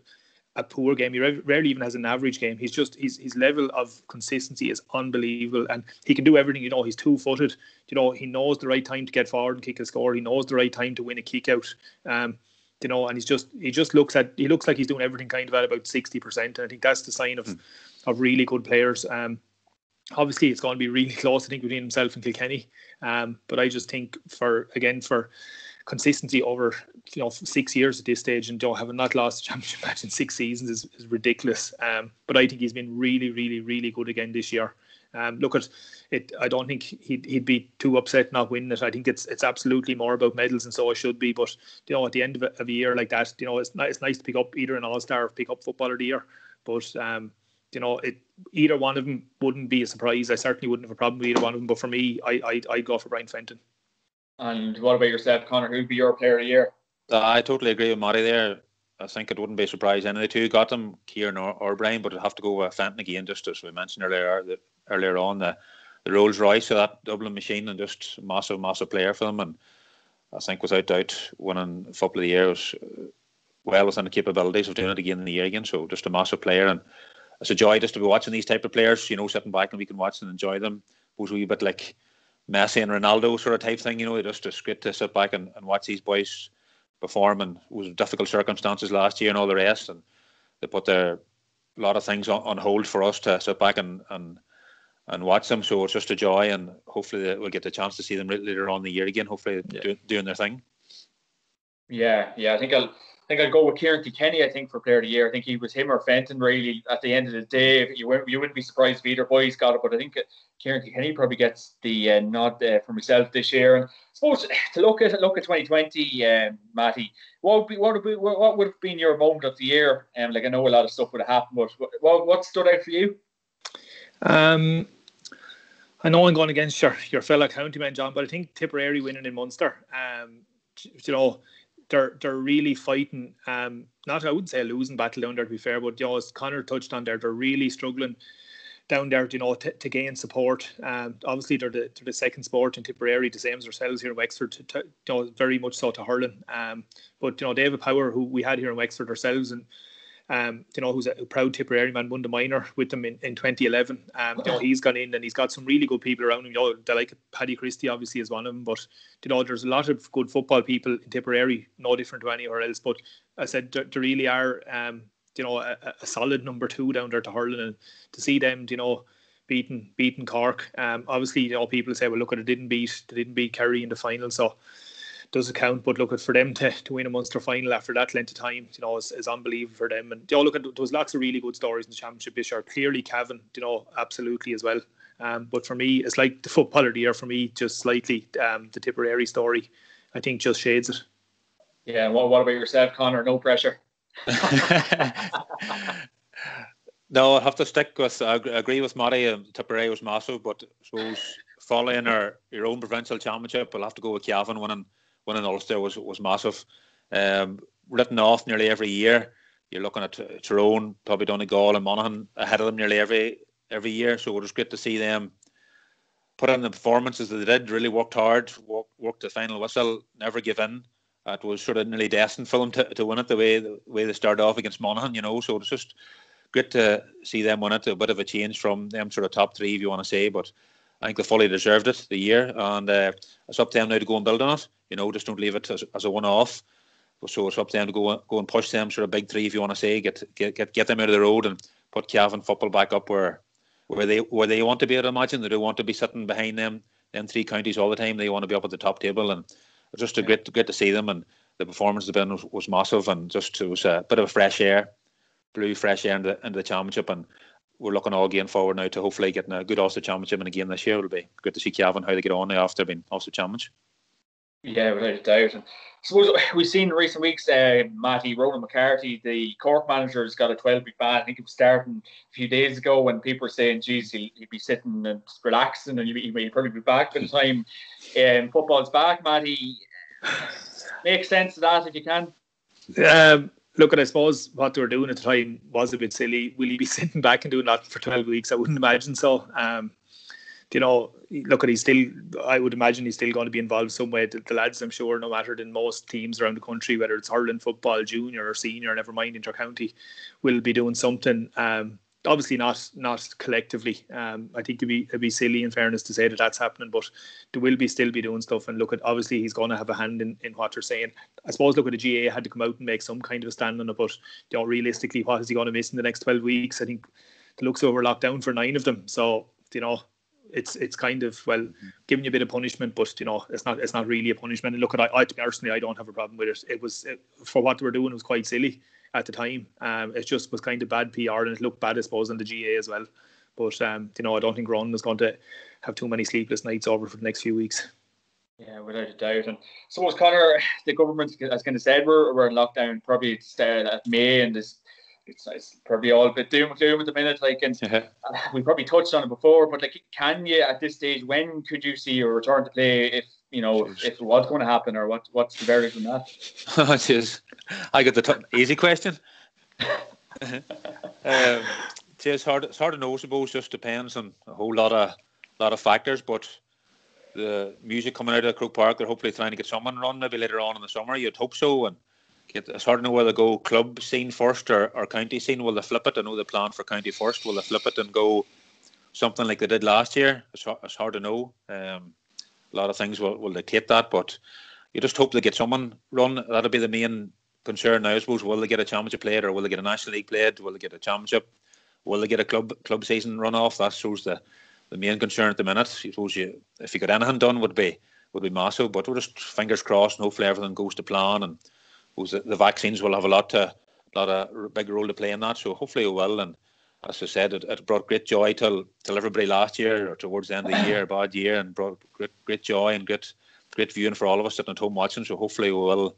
a poor game. He rarely even has an average game. He's just his his level of consistency is unbelievable, and he can do everything. You know, he's two footed. You know, he knows the right time to get forward and kick a score. He knows the right time to win a kick out. Um, you know, and he's just he just looks at he looks like he's doing everything kind of at about sixty percent, and I think that's the sign of mm. of really good players. Um, obviously it's going to be really close, I think, between himself and Kilkenny. Um, but I just think for again for consistency over you know six years at this stage and don't having not lost a [laughs] championship match in six seasons is, is ridiculous. Um, but I think he's been really, really, really good again this year. Um, look at it. I don't think he'd, he'd be too upset not winning it. I think it's it's absolutely more about medals, and so it should be. But you know, at the end of a, of a year like that, you know, it's nice, it's nice to pick up either an All Star or pick up Footballer of the Year. But um, you know, it either one of them wouldn't be a surprise. I certainly wouldn't have a problem with either one of them. But for me, I I I'd go for Brian Fenton. And what about yourself, Conor? Who'd be your player of the year? Uh, I totally agree with Matty there. I think it wouldn't be a surprise. Any of the two got them, Kieran or, or Brian, but it'd have to go with Fenton again, just as we mentioned earlier the, earlier on, the, the Rolls Royce of that Dublin machine and just massive, massive player for them. And I think without doubt, winning Football of the Year was uh, well within the capabilities of doing it again in the year again. So just a massive player. And it's a joy just to be watching these type of players, you know, sitting back and we can watch and enjoy them. Was a wee bit like Messi and Ronaldo sort of type thing, you know, just, just great to sit back and, and watch these boys perform and it was difficult circumstances last year and all the rest and they put their a lot of things on, on hold for us to sit back and, and and watch them so it's just a joy and hopefully we'll get the chance to see them later on the year again hopefully yeah. do, doing their thing yeah yeah I think I'll think I'd go with Kieran Kilkenny. I think for Player of the Year, I think he was him or Fenton. Really, at the end of the day, you wouldn't you wouldn't be surprised if either boys got it. But I think Kieran Kilkenny probably gets the uh, nod uh, for myself this year. And I suppose [sighs] to look at look at 2020, um, Matty, what would be what would be, what would have been your moment of the year? Um, like I know a lot of stuff would have happened, but what what stood out for you? Um. I know I'm going against your your fellow county man, John, but I think Tipperary winning in Munster. Um, you know, they're they're really fighting. Um, not I wouldn't say a losing battle down there to be fair, but you know, as Conor touched on there, they're really struggling down there, you know, to, to gain support. Um, obviously, they're the, they're the second sport in Tipperary, the same as ourselves here in Wexford, to, to, you know, very much so to hurling. Um, but you know, David Power, who we had here in Wexford ourselves, and um, you know, who's a proud Tipperary man, won the minor with them in, in 2011. Um, you know, he's gone in and he's got some really good people around him. You know, they like Paddy Christie obviously is one of them, but you know, there's a lot of good football people in Tipperary, no different to anywhere else. But I said there, there really are, um, you know, a, a, solid number two down there to hurling, and to see them, you know. Beating, beating Cork. Um, obviously, you know, people say, "Well, look, at it didn't beat, they didn't beat Kerry in the final." So, does it count. But look, at for them to, to win a Munster final after that length of time, you know, is, is unbelievable for them. And you know, look, at there was lots of really good stories in the championship this year. Clearly, Cavan, you know, absolutely as well. Um, but for me, it's like the footballer of the year for me, just slightly um, the Tipperary story. I think just shades it. Yeah. What What about yourself, Conor? No pressure. [laughs] no, I have to stick with. I agree with Matty. Um, Tipperary was massive, but I suppose following our your own provincial championship, we'll have to go with Cavan winning winning Ulster was was massive. Um, written off nearly every year. You're looking at Tyrone, probably Donegal and Monaghan ahead of them nearly every every year. So it was great to see them put in the performances that they did. Really worked hard, worked, worked the final whistle, never give in. It was sort of nearly destined for them to, to win it the way the way they started off against Monaghan. You know, so it's just great to see them win it. A bit of a change from them sort of top three, if you want to say, but I think they fully deserved it the year, and uh, it's up to them now to go and build on it. You know, just don't leave it as, as a one-off. So it's up to them to go go and push them sort of big three, if you want to say, get get get, get them out of the road and put Cavan football back up where where they where they want to be. I'd imagine they don't want to be sitting behind them them three counties all the time. They want to be up at the top table, and it's just a great great to see them. And the performance of the been was, was massive, and just it was a bit of a fresh air, blue fresh air into, into the championship, and we're looking all again forward now to hopefully getting a good Ulster Championship in a game this year. It'll be good to see Cavan how they get on now after being Ulster Champions. Yeah, without a doubt. And I suppose we've seen in recent weeks, uh, Matty, Ronan McCarthy, the Cork manager, has got a 12 week ban. I think it was starting a few days ago when people were saying, geez, he'll, he'll be sitting and relaxing and he'll, he'll probably be back by the time um, football's back. Matty, make sense of that if you can. Um, look, at I suppose what they were doing at the time was a bit silly. Will he be [laughs] sitting back and doing that for 12 weeks? I wouldn't imagine so. Um, you know, look at he's still. I would imagine he's still going to be involved some way. The, the, lads, I'm sure, no matter in most teams around the country, whether it's hurling, football, junior or senior, never mind intercounty, will be doing something. Um, obviously not not collectively. Um, I think it'd be it'd be silly in fairness to say that that's happening, but there will be still be doing stuff. And look at obviously he's going to have a hand in, in what they're saying. I suppose look at the GAA had to come out and make some kind of a stand on it, but you know realistically, what is he going to miss in the next twelve weeks? I think the looks over locked down for nine of them. So you know it's it's kind of well giving you a bit of punishment, but you know it's not it's not really a punishment. And look at I, I personally I don't have a problem with it. It was it, for what they were doing it was quite silly at the time. Um, it just was kind of bad PR and it looked bad I suppose on the GAA as well. But um, you know I don't think Ron is going to have too many sleepless nights over for the next few weeks. Yeah, without a doubt. And suppose Conor, the government, as kind of said, we're, we're in lockdown probably at May, and this it's, it's probably all a bit doom and gloom at the minute. Like, and yeah. we probably touched on it before, but like, can you at this stage? When could you see a return to play if you know if, if it was going to happen, or what? What's the verdict on that? [laughs] Oh, jeez, I got the t- easy question. [laughs] um, it's hard. It's hard to know. I suppose just depends on a whole lot of lot of factors, but the music coming out of Croke Park, they're hopefully trying to get someone run maybe later on in the summer. You'd hope so, and get, it's hard to know whether go club scene first or, or county scene. Will they flip it? I know the plan for county first. Will they flip it and go something like they did last year? It's, it's hard to know. Um, a lot of things will, will dictate that, but you just hope they get someone run. That'll be the main concern now, I suppose. Will they get a championship played or will they get a national league played? Will they get a championship? Will they get a club club season run off? That shows the the main concern at the minute. I suppose you, if you got anything done, would be would be massive. But we're just fingers crossed, hopefully everything goes to plan. And the, the vaccines will have a lot to, lot of big role to play in that. So hopefully it will. And as I said, it, it brought great joy to to everybody last year or towards the end of the year, a bad year, and brought great great joy and great great viewing for all of us sitting at home watching. So hopefully we will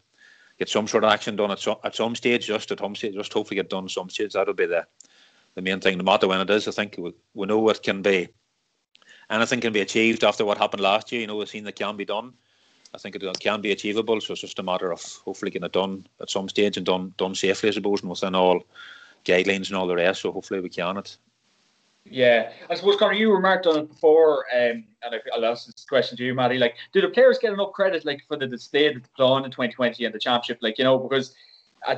get some sort of action done at some at some stage, just at home stage, just hopefully get done some stage. That'll be the the main thing. No matter when it is, I think we, we know it can be anything can be achieved after what happened last year. You know, we've seen that can be done. I think it can be achievable. So it's just a matter of hopefully getting it done at some stage and done done safely, I suppose, and within all guidelines and all the rest. So hopefully we can it. Yeah, I suppose Conor, you remarked on it before, um, and I'll ask this question to you, Matty. Like, do the players get enough credit, like, for the display that they put on in 2020 and the championship? Like, you know, because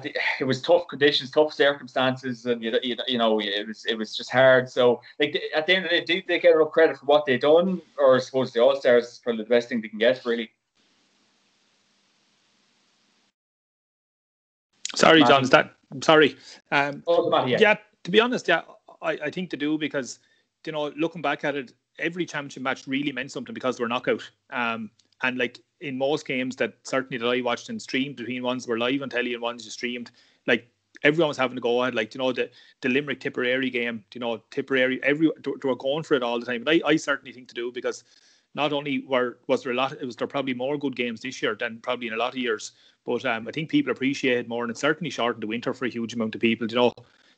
the, it was tough conditions, tough circumstances, and you, you, you know it was it was just hard. So like at the end of the day, did they get enough credit for what they've done, or I suppose the All Stars is probably the best thing they can get, really. Sorry, John. Is that sorry? Um, oh, yeah. To be honest, yeah, I, I think to do because you know looking back at it, every championship match really meant something because we're knockout. Um, and like in most games that certainly that I watched and streamed between ones were live on telly and ones you streamed, like everyone was having to go ahead. Like you know the the Limerick Tipperary game, you know Tipperary, every they were going for it all the time. And I, I certainly think to do because not only were was there a lot, it was there probably more good games this year than probably in a lot of years. But um, I think people appreciate it more, and it certainly shortened the winter for a huge amount of people. You know,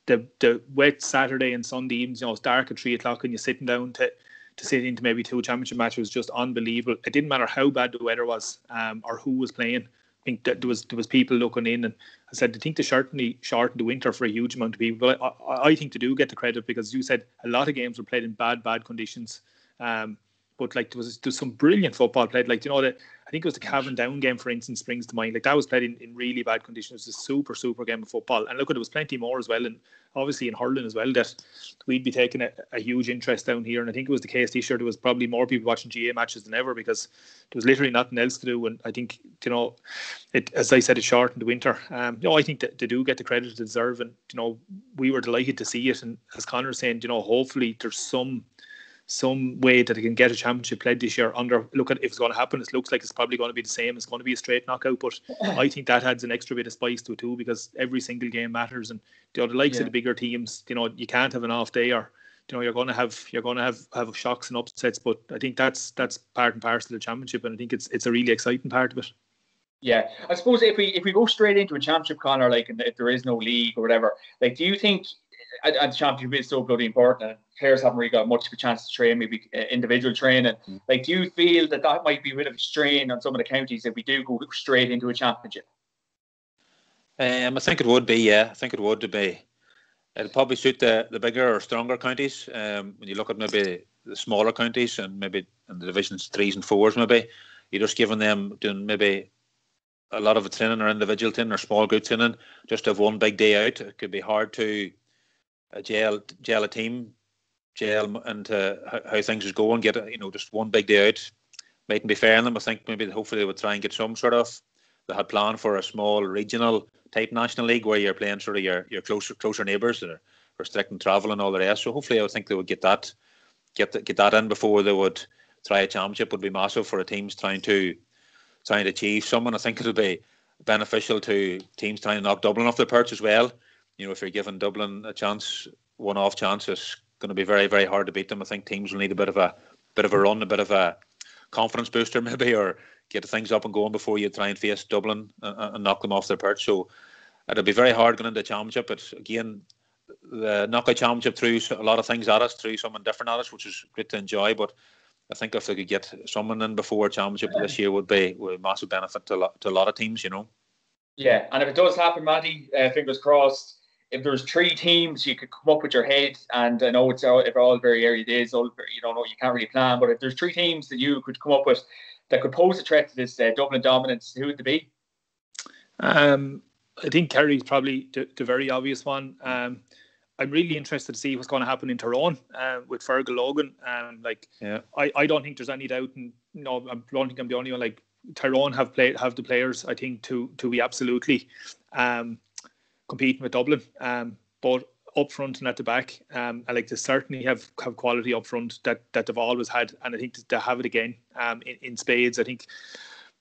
the the wet Saturday and Sunday evenings, you know, it's dark at three o'clock, and you're sitting down to to sit into maybe two championship matches was just unbelievable. It didn't matter how bad the weather was um, or who was playing. I think that there was there was people looking in, and I said I think they certainly shortened the winter for a huge amount of people. But I, I think they do get the credit because you said a lot of games were played in bad bad conditions. Um, but like there was, there was some brilliant football played. Like you know that I think it was the Cavan Down game, for instance, springs to mind. Like that was played in, in really bad conditions. It was a super super game of football. And look, there was plenty more as well, and obviously in hurling as well that we'd be taking a, a, huge interest down here. And I think it was the case this year. There was probably more people watching GAA matches than ever because there was literally nothing else to do. And I think you know, it as I said, it shortened the winter. Um, you know, I think that they do get the credit they deserve, and you know, we were delighted to see it. And as Conor was saying, you know, hopefully there's some some way that they can get a championship played this year under look at if it's going to happen it looks like it's probably going to be the same. It's going to be a straight knockout but [laughs] I think that adds an extra bit of spice to it too because every single game matters and you know, the likes yeah. of the bigger teams you know you can't have an off day or you know you're going to have you're going to have have shocks and upsets but I think that's that's part and parcel of the championship and I think it's it's a really exciting part of it. Yeah, I suppose if we if we go straight into a championship, Conor, like if there is no league or whatever, like do you think and, and championship is so bloody important. And players haven't really got much of a chance to train, maybe uh, individual training. Mm. Like, do you feel that that might be a bit of a strain on some of the counties if we do go straight into a championship? Um, I think it would be, yeah. I think it would be. It'd probably suit the, the bigger or stronger counties. Um, when you look at maybe the smaller counties and maybe in the divisions threes and fours, maybe you're just giving them doing maybe a lot of the training or individual training or small group training just to have one big day out. It could be hard to uh, jail jail a team, jail and how, how things is going. Get you know just one big day out. Mightn't be fair on them. I think maybe hopefully they would try and get some sort of. They had planned for a small regional type national league where you're playing sort of your your closer closer neighbours that are restricting travel and all the rest. So hopefully I would think they would get that get the, get that in before they would try a championship would be massive for a teams trying to trying to achieve someone. I think it'll be beneficial to teams trying to knock Dublin off the perch as well. You know, if you're giving Dublin a chance, one off chance, it's going to be very, very hard to beat them. I think teams will need a bit of a bit of a run, a bit of a confidence booster [laughs] maybe, or get things up and going before you try and face Dublin and, and knock them off their perch. So it'll be very hard going into the championship. But again, the knockout championship threw a lot of things at us, threw something different at us, which is great to enjoy. But I think if they could get someone in before championship this year would be would massive benefit to a lot, to a lot of teams, you know. Yeah, and if it does happen, Matty, uh, fingers crossed. If there's three teams, you could come up with your head, and I know it's all, if all very early days, all you don't know, you can't really plan. But if there's three teams that you could come up with that could pose a threat to this uh, Dublin dominance, who would they be? Um, I think Kerry's probably the, the very obvious one. Um, I'm really interested to see what's going to happen in Tyrone uh, with Feargal Logan. Um, like, yeah. I, I don't think there's any doubt, and no, I don't think I'm the only one. Like, Tyrone have played have the players, I think, to to be absolutely um, competing with Dublin. Um, but up front and at the back, um, I like to certainly have have quality up front that that they've always had, and I think to, have it again um, in, in spades. I think,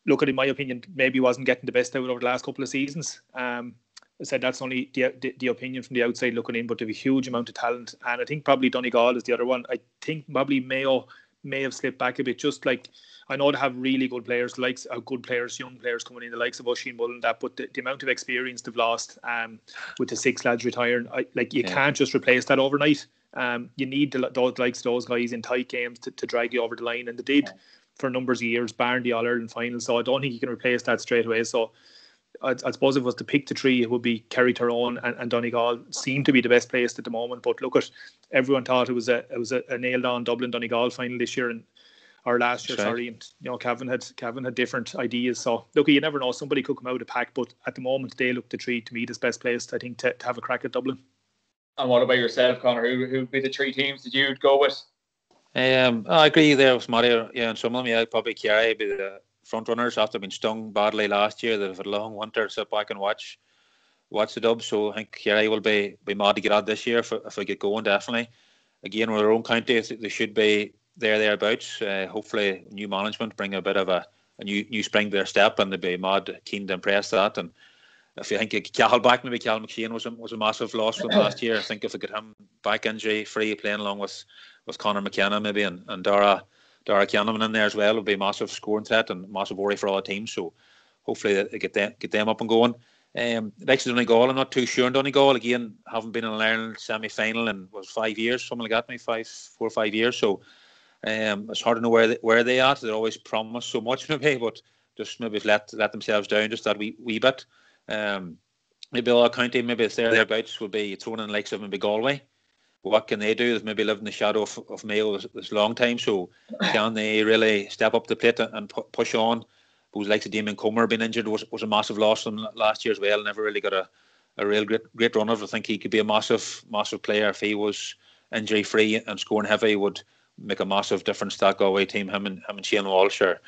look at in my opinion, maybe wasn't getting the best out over the last couple of seasons. Um, I said that's only the, the, the opinion from the outside looking in, but they have a huge amount of talent, and I think probably Donegal is the other one. I think probably Mayo may have slipped back a bit, just like I know they have really good players, likes uh, good players, young players coming in, the likes of Oisín Mullin, that, but the, the, amount of experience they've lost um, with the six lads retiring, I, like you yeah. can't just replace that overnight. Um, you need the, those likes those guys in tight games to, to drag you over the line, and they did for numbers of years, barring the All Ireland final. So I don't think you can replace that straight away. So I, I, suppose if it was to pick the three, it would be Kerry Tyrone and, and Donegal seem to be the best placed at the moment. But look at everyone thought it was a it was a, a nailed on Dublin Donegal final this year and or last year, sorry. And you know, Cavan had Cavan had different ideas. So look, you never know. Somebody could come out of pack, but at the moment they look the three to me as best placed. I think to, to have a crack at Dublin. And what about yourself, Conor? Who who would be the three teams that you'd go with? Um, I agree there with Matty. Yeah, and some of them, yeah, probably Kerry be the front runners after being stung badly last year. They've had a long winter, to sit back and watch watch the dub. So I think Kerry will be be mad to get out this year if, if we get going. Definitely. Again, with their own county, they should be there thereabouts. Uh, hopefully, new management bring a bit of a, a new new spring to their step, and they'll be mad keen to impress that. And if you think Cathal back, maybe Cathal McShane was a, was a massive loss from last year. I think if they get him back injury free, playing along with with Conor McKenna maybe and and Dara Dara Canavan in there as well will be a massive scoring threat and massive worry for all the teams. So hopefully they get them get them up and going. Um, next is Donegal. I'm not too sure on Donegal. Again, haven't been in an Ireland semi final in was five years, something like that, maybe five, four or five years. So um, it's hard to know where they, where they are. They always promise so much, [laughs] maybe, but just maybe let let themselves down just that wee wee bit. Um, maybe all county, maybe it's there thereabouts would be thrown in the likes of maybe Galway what can they do? They've maybe lived in the shadow of, of Mayo this, this long time. So [laughs] can they really step up the plate and pu- push on? Who's like Damien Comer being injured was, was a massive loss from last year as well. Never really got a, a real great great run of. I think he could be a massive massive player if he was injury free and scoring heavy. Would make a massive difference to that Galway team. Him and him and Shane Walsh are,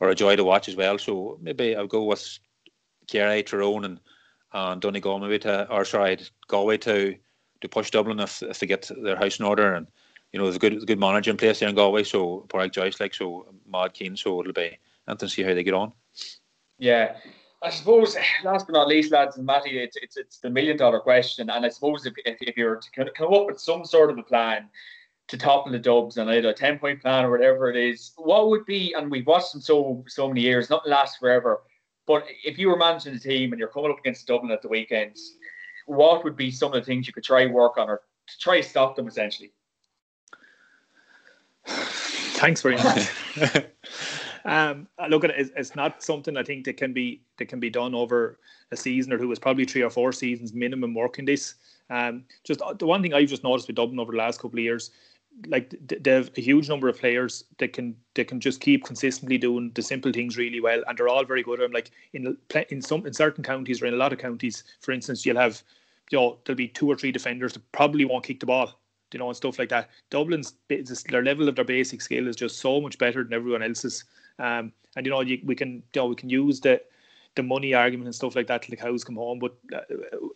are a joy to watch as well. So maybe I'll go with Kerry, Tyrone, and and Donegal maybe to or sorry Galway to to push Dublin if, if they get their house in order and you know there's a good good manager in place there in Galway so Padraic Joyce like so mad keen so it'll be interesting to see how they get on. Yeah. I suppose, last but not least, lads and Matty, it's it's, it's the million dollar question. And I suppose if, if, if you're to come up with some sort of a plan to topple the Dubs and either a 10 point plan or whatever it is, what would be, and we've watched them so so many years, not last forever, but if you were managing the team and you're coming up against Dublin at the weekends, what would be some of the things you could try work on or to try to stop them essentially? [sighs] Thanks very much. [laughs] um, look at it, it's not something I think that can be that can be done over a season or two. It's probably three or four seasons minimum working this. Um, just uh, the one thing I've just noticed with Dublin over the last couple of years, like they have a huge number of players that can they can just keep consistently doing the simple things really well, and they're all very good. I'm like in in some in certain counties or in a lot of counties, for instance, you'll have you know there'll be two or three defenders that probably won't kick the ball, you know, and stuff like that. Dublin's their level of their basic skill is just so much better than everyone else's, um, and you know you, we can you know we can use the the money argument and stuff like that till the cows come home. But uh,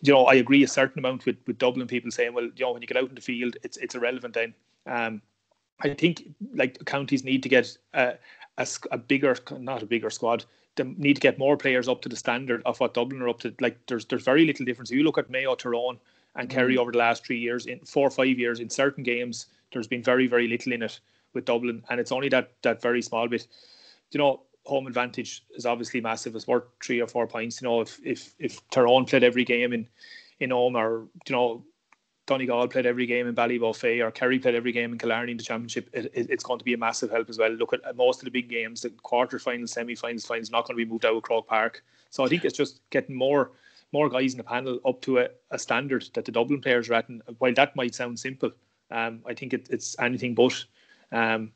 you know, I agree a certain amount with, with Dublin people saying, well, you know, when you get out in the field, it's it's irrelevant then. Um, I think like counties need to get a, a, a, bigger, not a bigger squad. They need to get more players up to the standard of what Dublin are up to. Like there's there's very little difference. If you look at Mayo, Tyrone, and Kerry mm-hmm. over the last three years, in four or five years, in certain games, there's been very very little in it with Dublin, and it's only that that very small bit. You know, home advantage is obviously massive. It's worth three or four points. You know, if if if Tyrone played every game in in Omagh, or you know, Donegal played every game in Ballybofey, or Kerry played every game in Killarney in the championship, it, it, it's going to be a massive help as well. Look at most of the big games, the quarterfinals, semi-finals, finals, not going to be moved out of Croke Park. So I think it's just getting more more guys in the panel up to a, a standard that the Dublin players are at. And while that might sound simple, um, I think it, it's anything but. Um,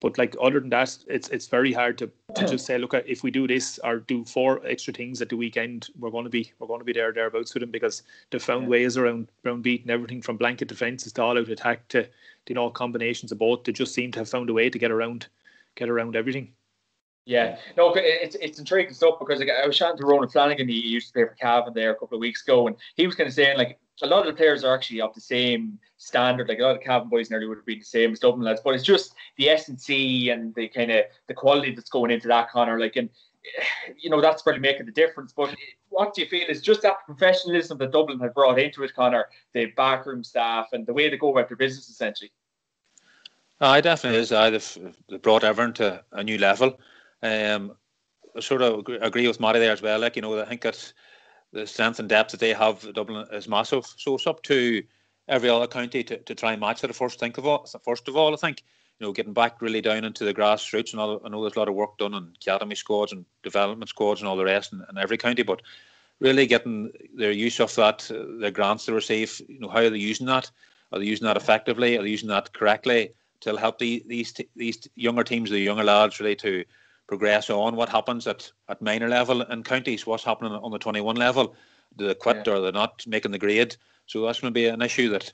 but like other than that, it's it's very hard to, to just say, look, if we do this or do four extra things at the weekend, we're going to be we're going to be there thereabouts with them because they found yeah. ways around around beating everything from blanket defences to all out attack to you know combinations of both. They just seem to have found a way to get around get around everything. Yeah, no, it's it's intriguing stuff because like, I was chatting to Ronan Flanagan. He used to play for Cavan there a couple of weeks ago, and he was kind of saying like a lot of the players are actually of the same standard. Like a lot of Cavan boys nearly would have been the same as Dublin lads, but it's just the S and C and the kind of the quality that's going into that Conor. Like, and eh, you know that's probably making the difference. But what do you feel is just that professionalism that Dublin had brought into it, Conor? the backroom staff and the way they go about their business, essentially. Uh, I definitely is. Uh, I they've brought everyone to a new level. Um, I sort of agree with Matty there as well. Like you know, I think that the strength and depth that they have Dublin is massive. So it's up to every other county to, to try and match it. First, think of all. First of all, I think you know getting back really down into the grassroots and all. I know there's a lot of work done on academy squads and development squads and all the rest in, in every county, but really getting their use of that, uh, the grants they receive. You know how are they using that? Are they using that effectively? Are they using that correctly to help the, these these younger teams, the younger lads, really to progress on? What happens at, at minor level in counties? What's happening on the 21 level? Do they quit yeah. or they're not making the grade? So that's going to be an issue that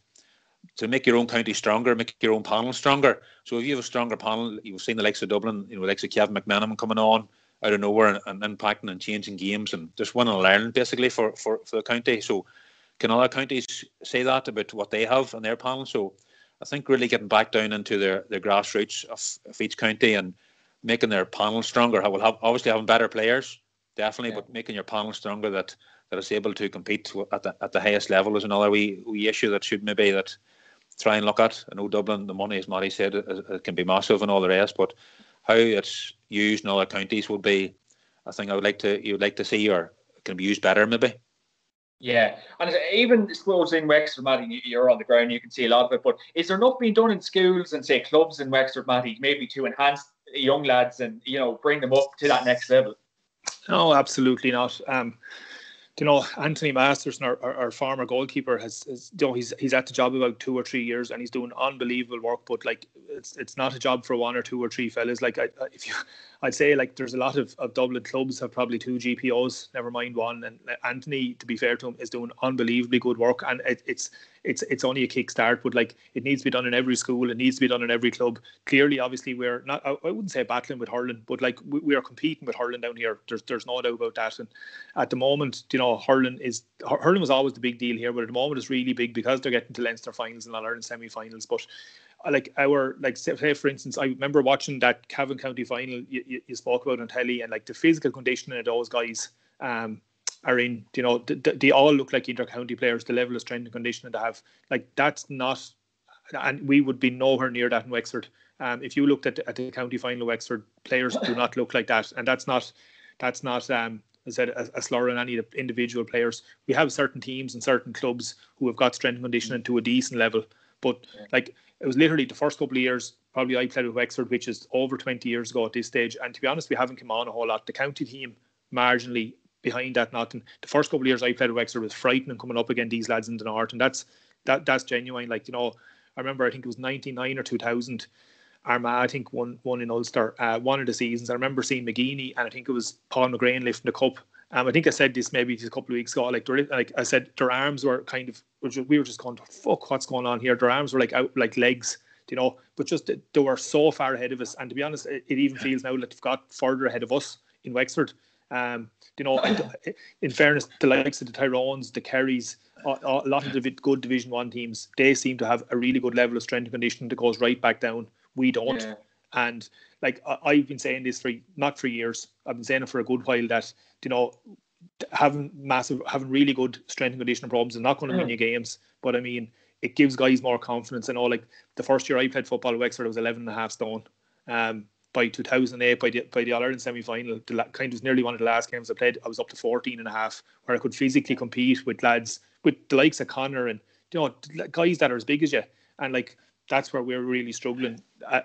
to make your own county stronger, make your own panel stronger. So if you have a stronger panel, you've seen the likes of Dublin, you know, the likes of Kevin McManamon coming on out of nowhere and, and impacting and changing games and just winning and learning basically for, for, for the county. So can other counties say that about what they have on their panel? So I think really getting back down into their, their grassroots of, of each county and making their panel stronger. I will have obviously having better players, definitely, yeah. but making your panel stronger that that is able to compete at the at the highest level is another wee, wee issue that should maybe that try and look at. I know Dublin, the money, as Matty said, it, it can be massive and all the rest, but how it's used in other counties would be, a thing I would like to you would like to see or can be used better maybe. Yeah, and even suppose in Wexford, Matty, you're on the ground, you can see a lot of it. But is there enough being done in schools and say clubs in Wexford, Matty, maybe to enhance young lads and you know bring them up to that next level? No, absolutely not. Um, you know, Anthony Masterson, our, our, our, former goalkeeper, has, has, you know, he's he's at the job about two or three years, and he's doing unbelievable work. But like, it's it's not a job for one or two or three fellas. Like, I, if you, [laughs] I'd say like there's a lot of, of Dublin clubs have probably two GDOs, never mind one. And Anthony, to be fair to him, is doing unbelievably good work, and it, it's it's it's only a kickstart, but like it needs to be done in every school. It needs to be done in every club. Clearly, obviously, we're not. I, wouldn't say battling with hurling, but like we, we, are competing with hurling down here. There's there's no doubt about that. And at the moment, you know, hurling is hurling was always the big deal here, but at the moment it's really big because they're getting to Leinster finals and All Ireland semi-finals. But uh, like our like say for instance, I remember watching that Cavan County final you, you, you spoke about on telly, and like the physical conditioning of those guys. Um, are in, you know, they all look like inter-county players. The level of strength and conditioning they have, like that's not, and we would be nowhere near that in Wexford. Um, if you looked at the, at the county final, Wexford players do not look like that, and that's not, that's not. Um, as I said, a, a slur on any individual players. We have certain teams and certain clubs who have got strength and conditioning to a decent level, but like it was literally the first couple of years. Probably I played with Wexford, which is over 20 years ago at this stage. And to be honest, we haven't come on a whole lot. The county team marginally behind that nothing. The first couple of years I played with Wexford was frightening coming up against these lads in the north, and that's that that's genuine. Like you know, I remember I think it was '99 or 2000. Armagh, I think won one in Ulster, uh, one of the seasons. I remember seeing McGeeney, and I think it was Paul McGrane lifting the cup. Um, I think I said this maybe just a couple of weeks ago. Like, like I said, their arms were kind of we were just going, "Fuck, what's going on here?" Their arms were like out like legs, you know. But just they were so far ahead of us, and to be honest, it, it even feels now that they've got further ahead of us in Wexford. Um, you know, in fairness, the likes of the Tyrones, the Kerrys, a lot of the good Division One teams, they seem to have a really good level of strength and conditioning that goes right back down We don't. Yeah. And like I, have been saying this for not for years. I've been saying it for a good while that you know having massive, having really good strength and conditioning problems is not going to win you games. But I mean, it gives guys more confidence. and all. like the first year I played football at Wexford, I was 11 and a half stone. Um, by 2008, by the by the All Ireland semi final, the kind of was nearly one of the last games I played, I was up to 14 and a half, where I could physically compete with lads with the likes of Conor and you know guys that are as big as you, and like that's where we're really struggling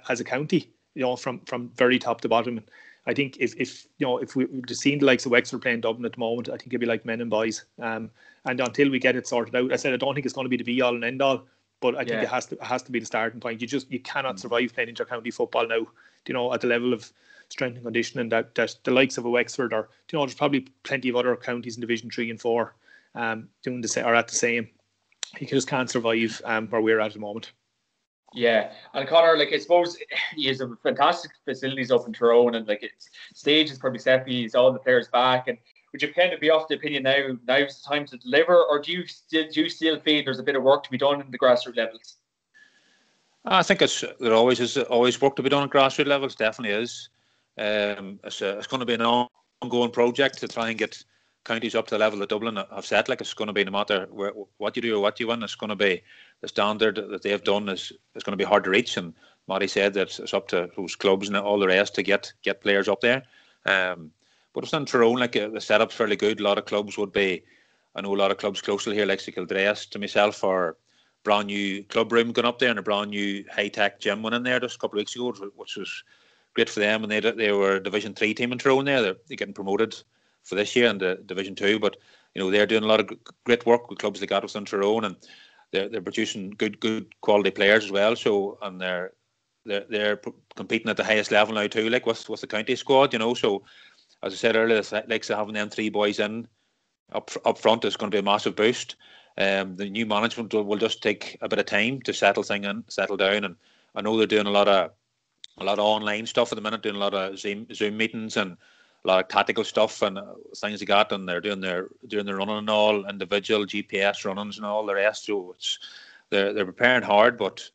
as a county, you know, from from very top to bottom. And I think if, if you know if we have seen the likes of Wexford playing Dublin at the moment, I think it'd be like men and boys. Um, and until we get it sorted out, I said I don't think it's going to be the be all and end all, but I think yeah. it has to it has to be the starting point. You just you cannot mm. survive playing inter-county football now. You know at the level of strength and conditioning that that the likes of a Wexford or you know there's probably plenty of other counties in Division Three and Four um, doing the same or at the same. You just can't survive um, where we're at at the moment. Yeah, and Conor, like I suppose he has a fantastic facilities up in Tyrone, and like it's stage is probably set. He's all the players back, and would you kind of be off the opinion now? Now's the time to deliver, or do you still do you still feel there's a bit of work to be done in the grassroots levels? I think it's there always is always work to be done at grassroots levels. Definitely is. Um, it's, a, it's going to be an ongoing project to try and get counties up to the level of Dublin have set. Like it's going to be no matter where, what you do or what you win, it's going to be the standard that they've done is is going to be hard to reach. And Matty said that it's up to those clubs and all the rest to get get players up there. Um, but it's in Tyrone, like uh, the setup's fairly good. A lot of clubs would be, I know a lot of clubs closer here, like Kildress to myself, or brand new club room going up there and a brand new high tech gym went in there just a couple of weeks ago, which was great for them. And they they were Division Three team in Tyrone there. They're, they're getting promoted for this year in the Division Two, but you know they're doing a lot of great work with clubs like and Tyrone, and they're they're producing good good quality players as well. So and they're they're they're competing at the highest level now too, like with with the county squad, you know. So as I said earlier, like having them three boys in up up front is going to be a massive boost. Um, the new management will, just take a bit of time to settle thing and settle down, and I know they're doing a lot of a lot of online stuff at the minute, doing a lot of Zoom Zoom meetings and a lot of tactical stuff and uh, things like that, and they're doing their doing their running and all individual GPS runnings and all the rest. So it's they're they're preparing hard, but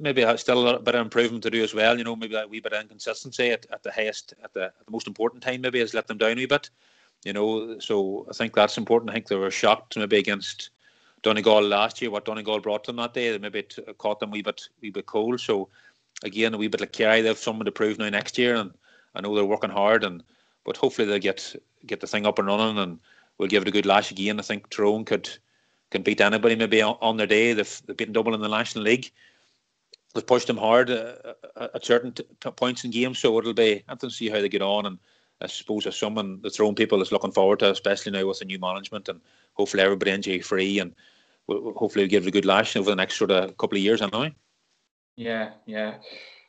maybe still a bit of improvement to do as well. You know, maybe that wee bit of inconsistency at, at the highest, at the, at the most important time, maybe has let them down a wee bit. You know, so I think that's important. I think they were shocked maybe against Donegal last year, what Donegal brought them that day. They Maybe it caught them a wee bit, wee bit cold. So again, a wee bit like Kerry, they have someone to prove now next year, and I know they're working hard, and but hopefully they'll get get the thing up and running, and we'll give it a good lash again. I think Tyrone could can beat anybody maybe on, on their day. They've, they've beaten Dublin in the National League. They've pushed them hard uh, uh at certain t- points in games, so it'll be interesting to see how they get on. And I suppose as someone the Tyrone people is looking forward to, especially now with the new management, and hopefully everybody injury free, and we'll, hopefully we'll give it a good lash over the next sort of couple of years, anyway. Yeah, yeah.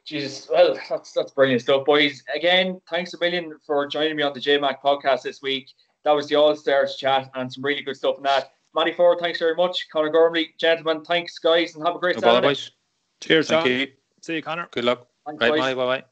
Jesus, well, that's that's brilliant stuff, boys. Again, thanks a million for joining me on the JMac podcast this week. That was the All Stars chat and some really good stuff in that. Matty Forde, thanks very much. Conor Gormley, gentlemen, thanks guys, and have a great no Saturday. Cheers, Thank John. You. See you, Conor. Good luck. Thanks, bye, bye, bye.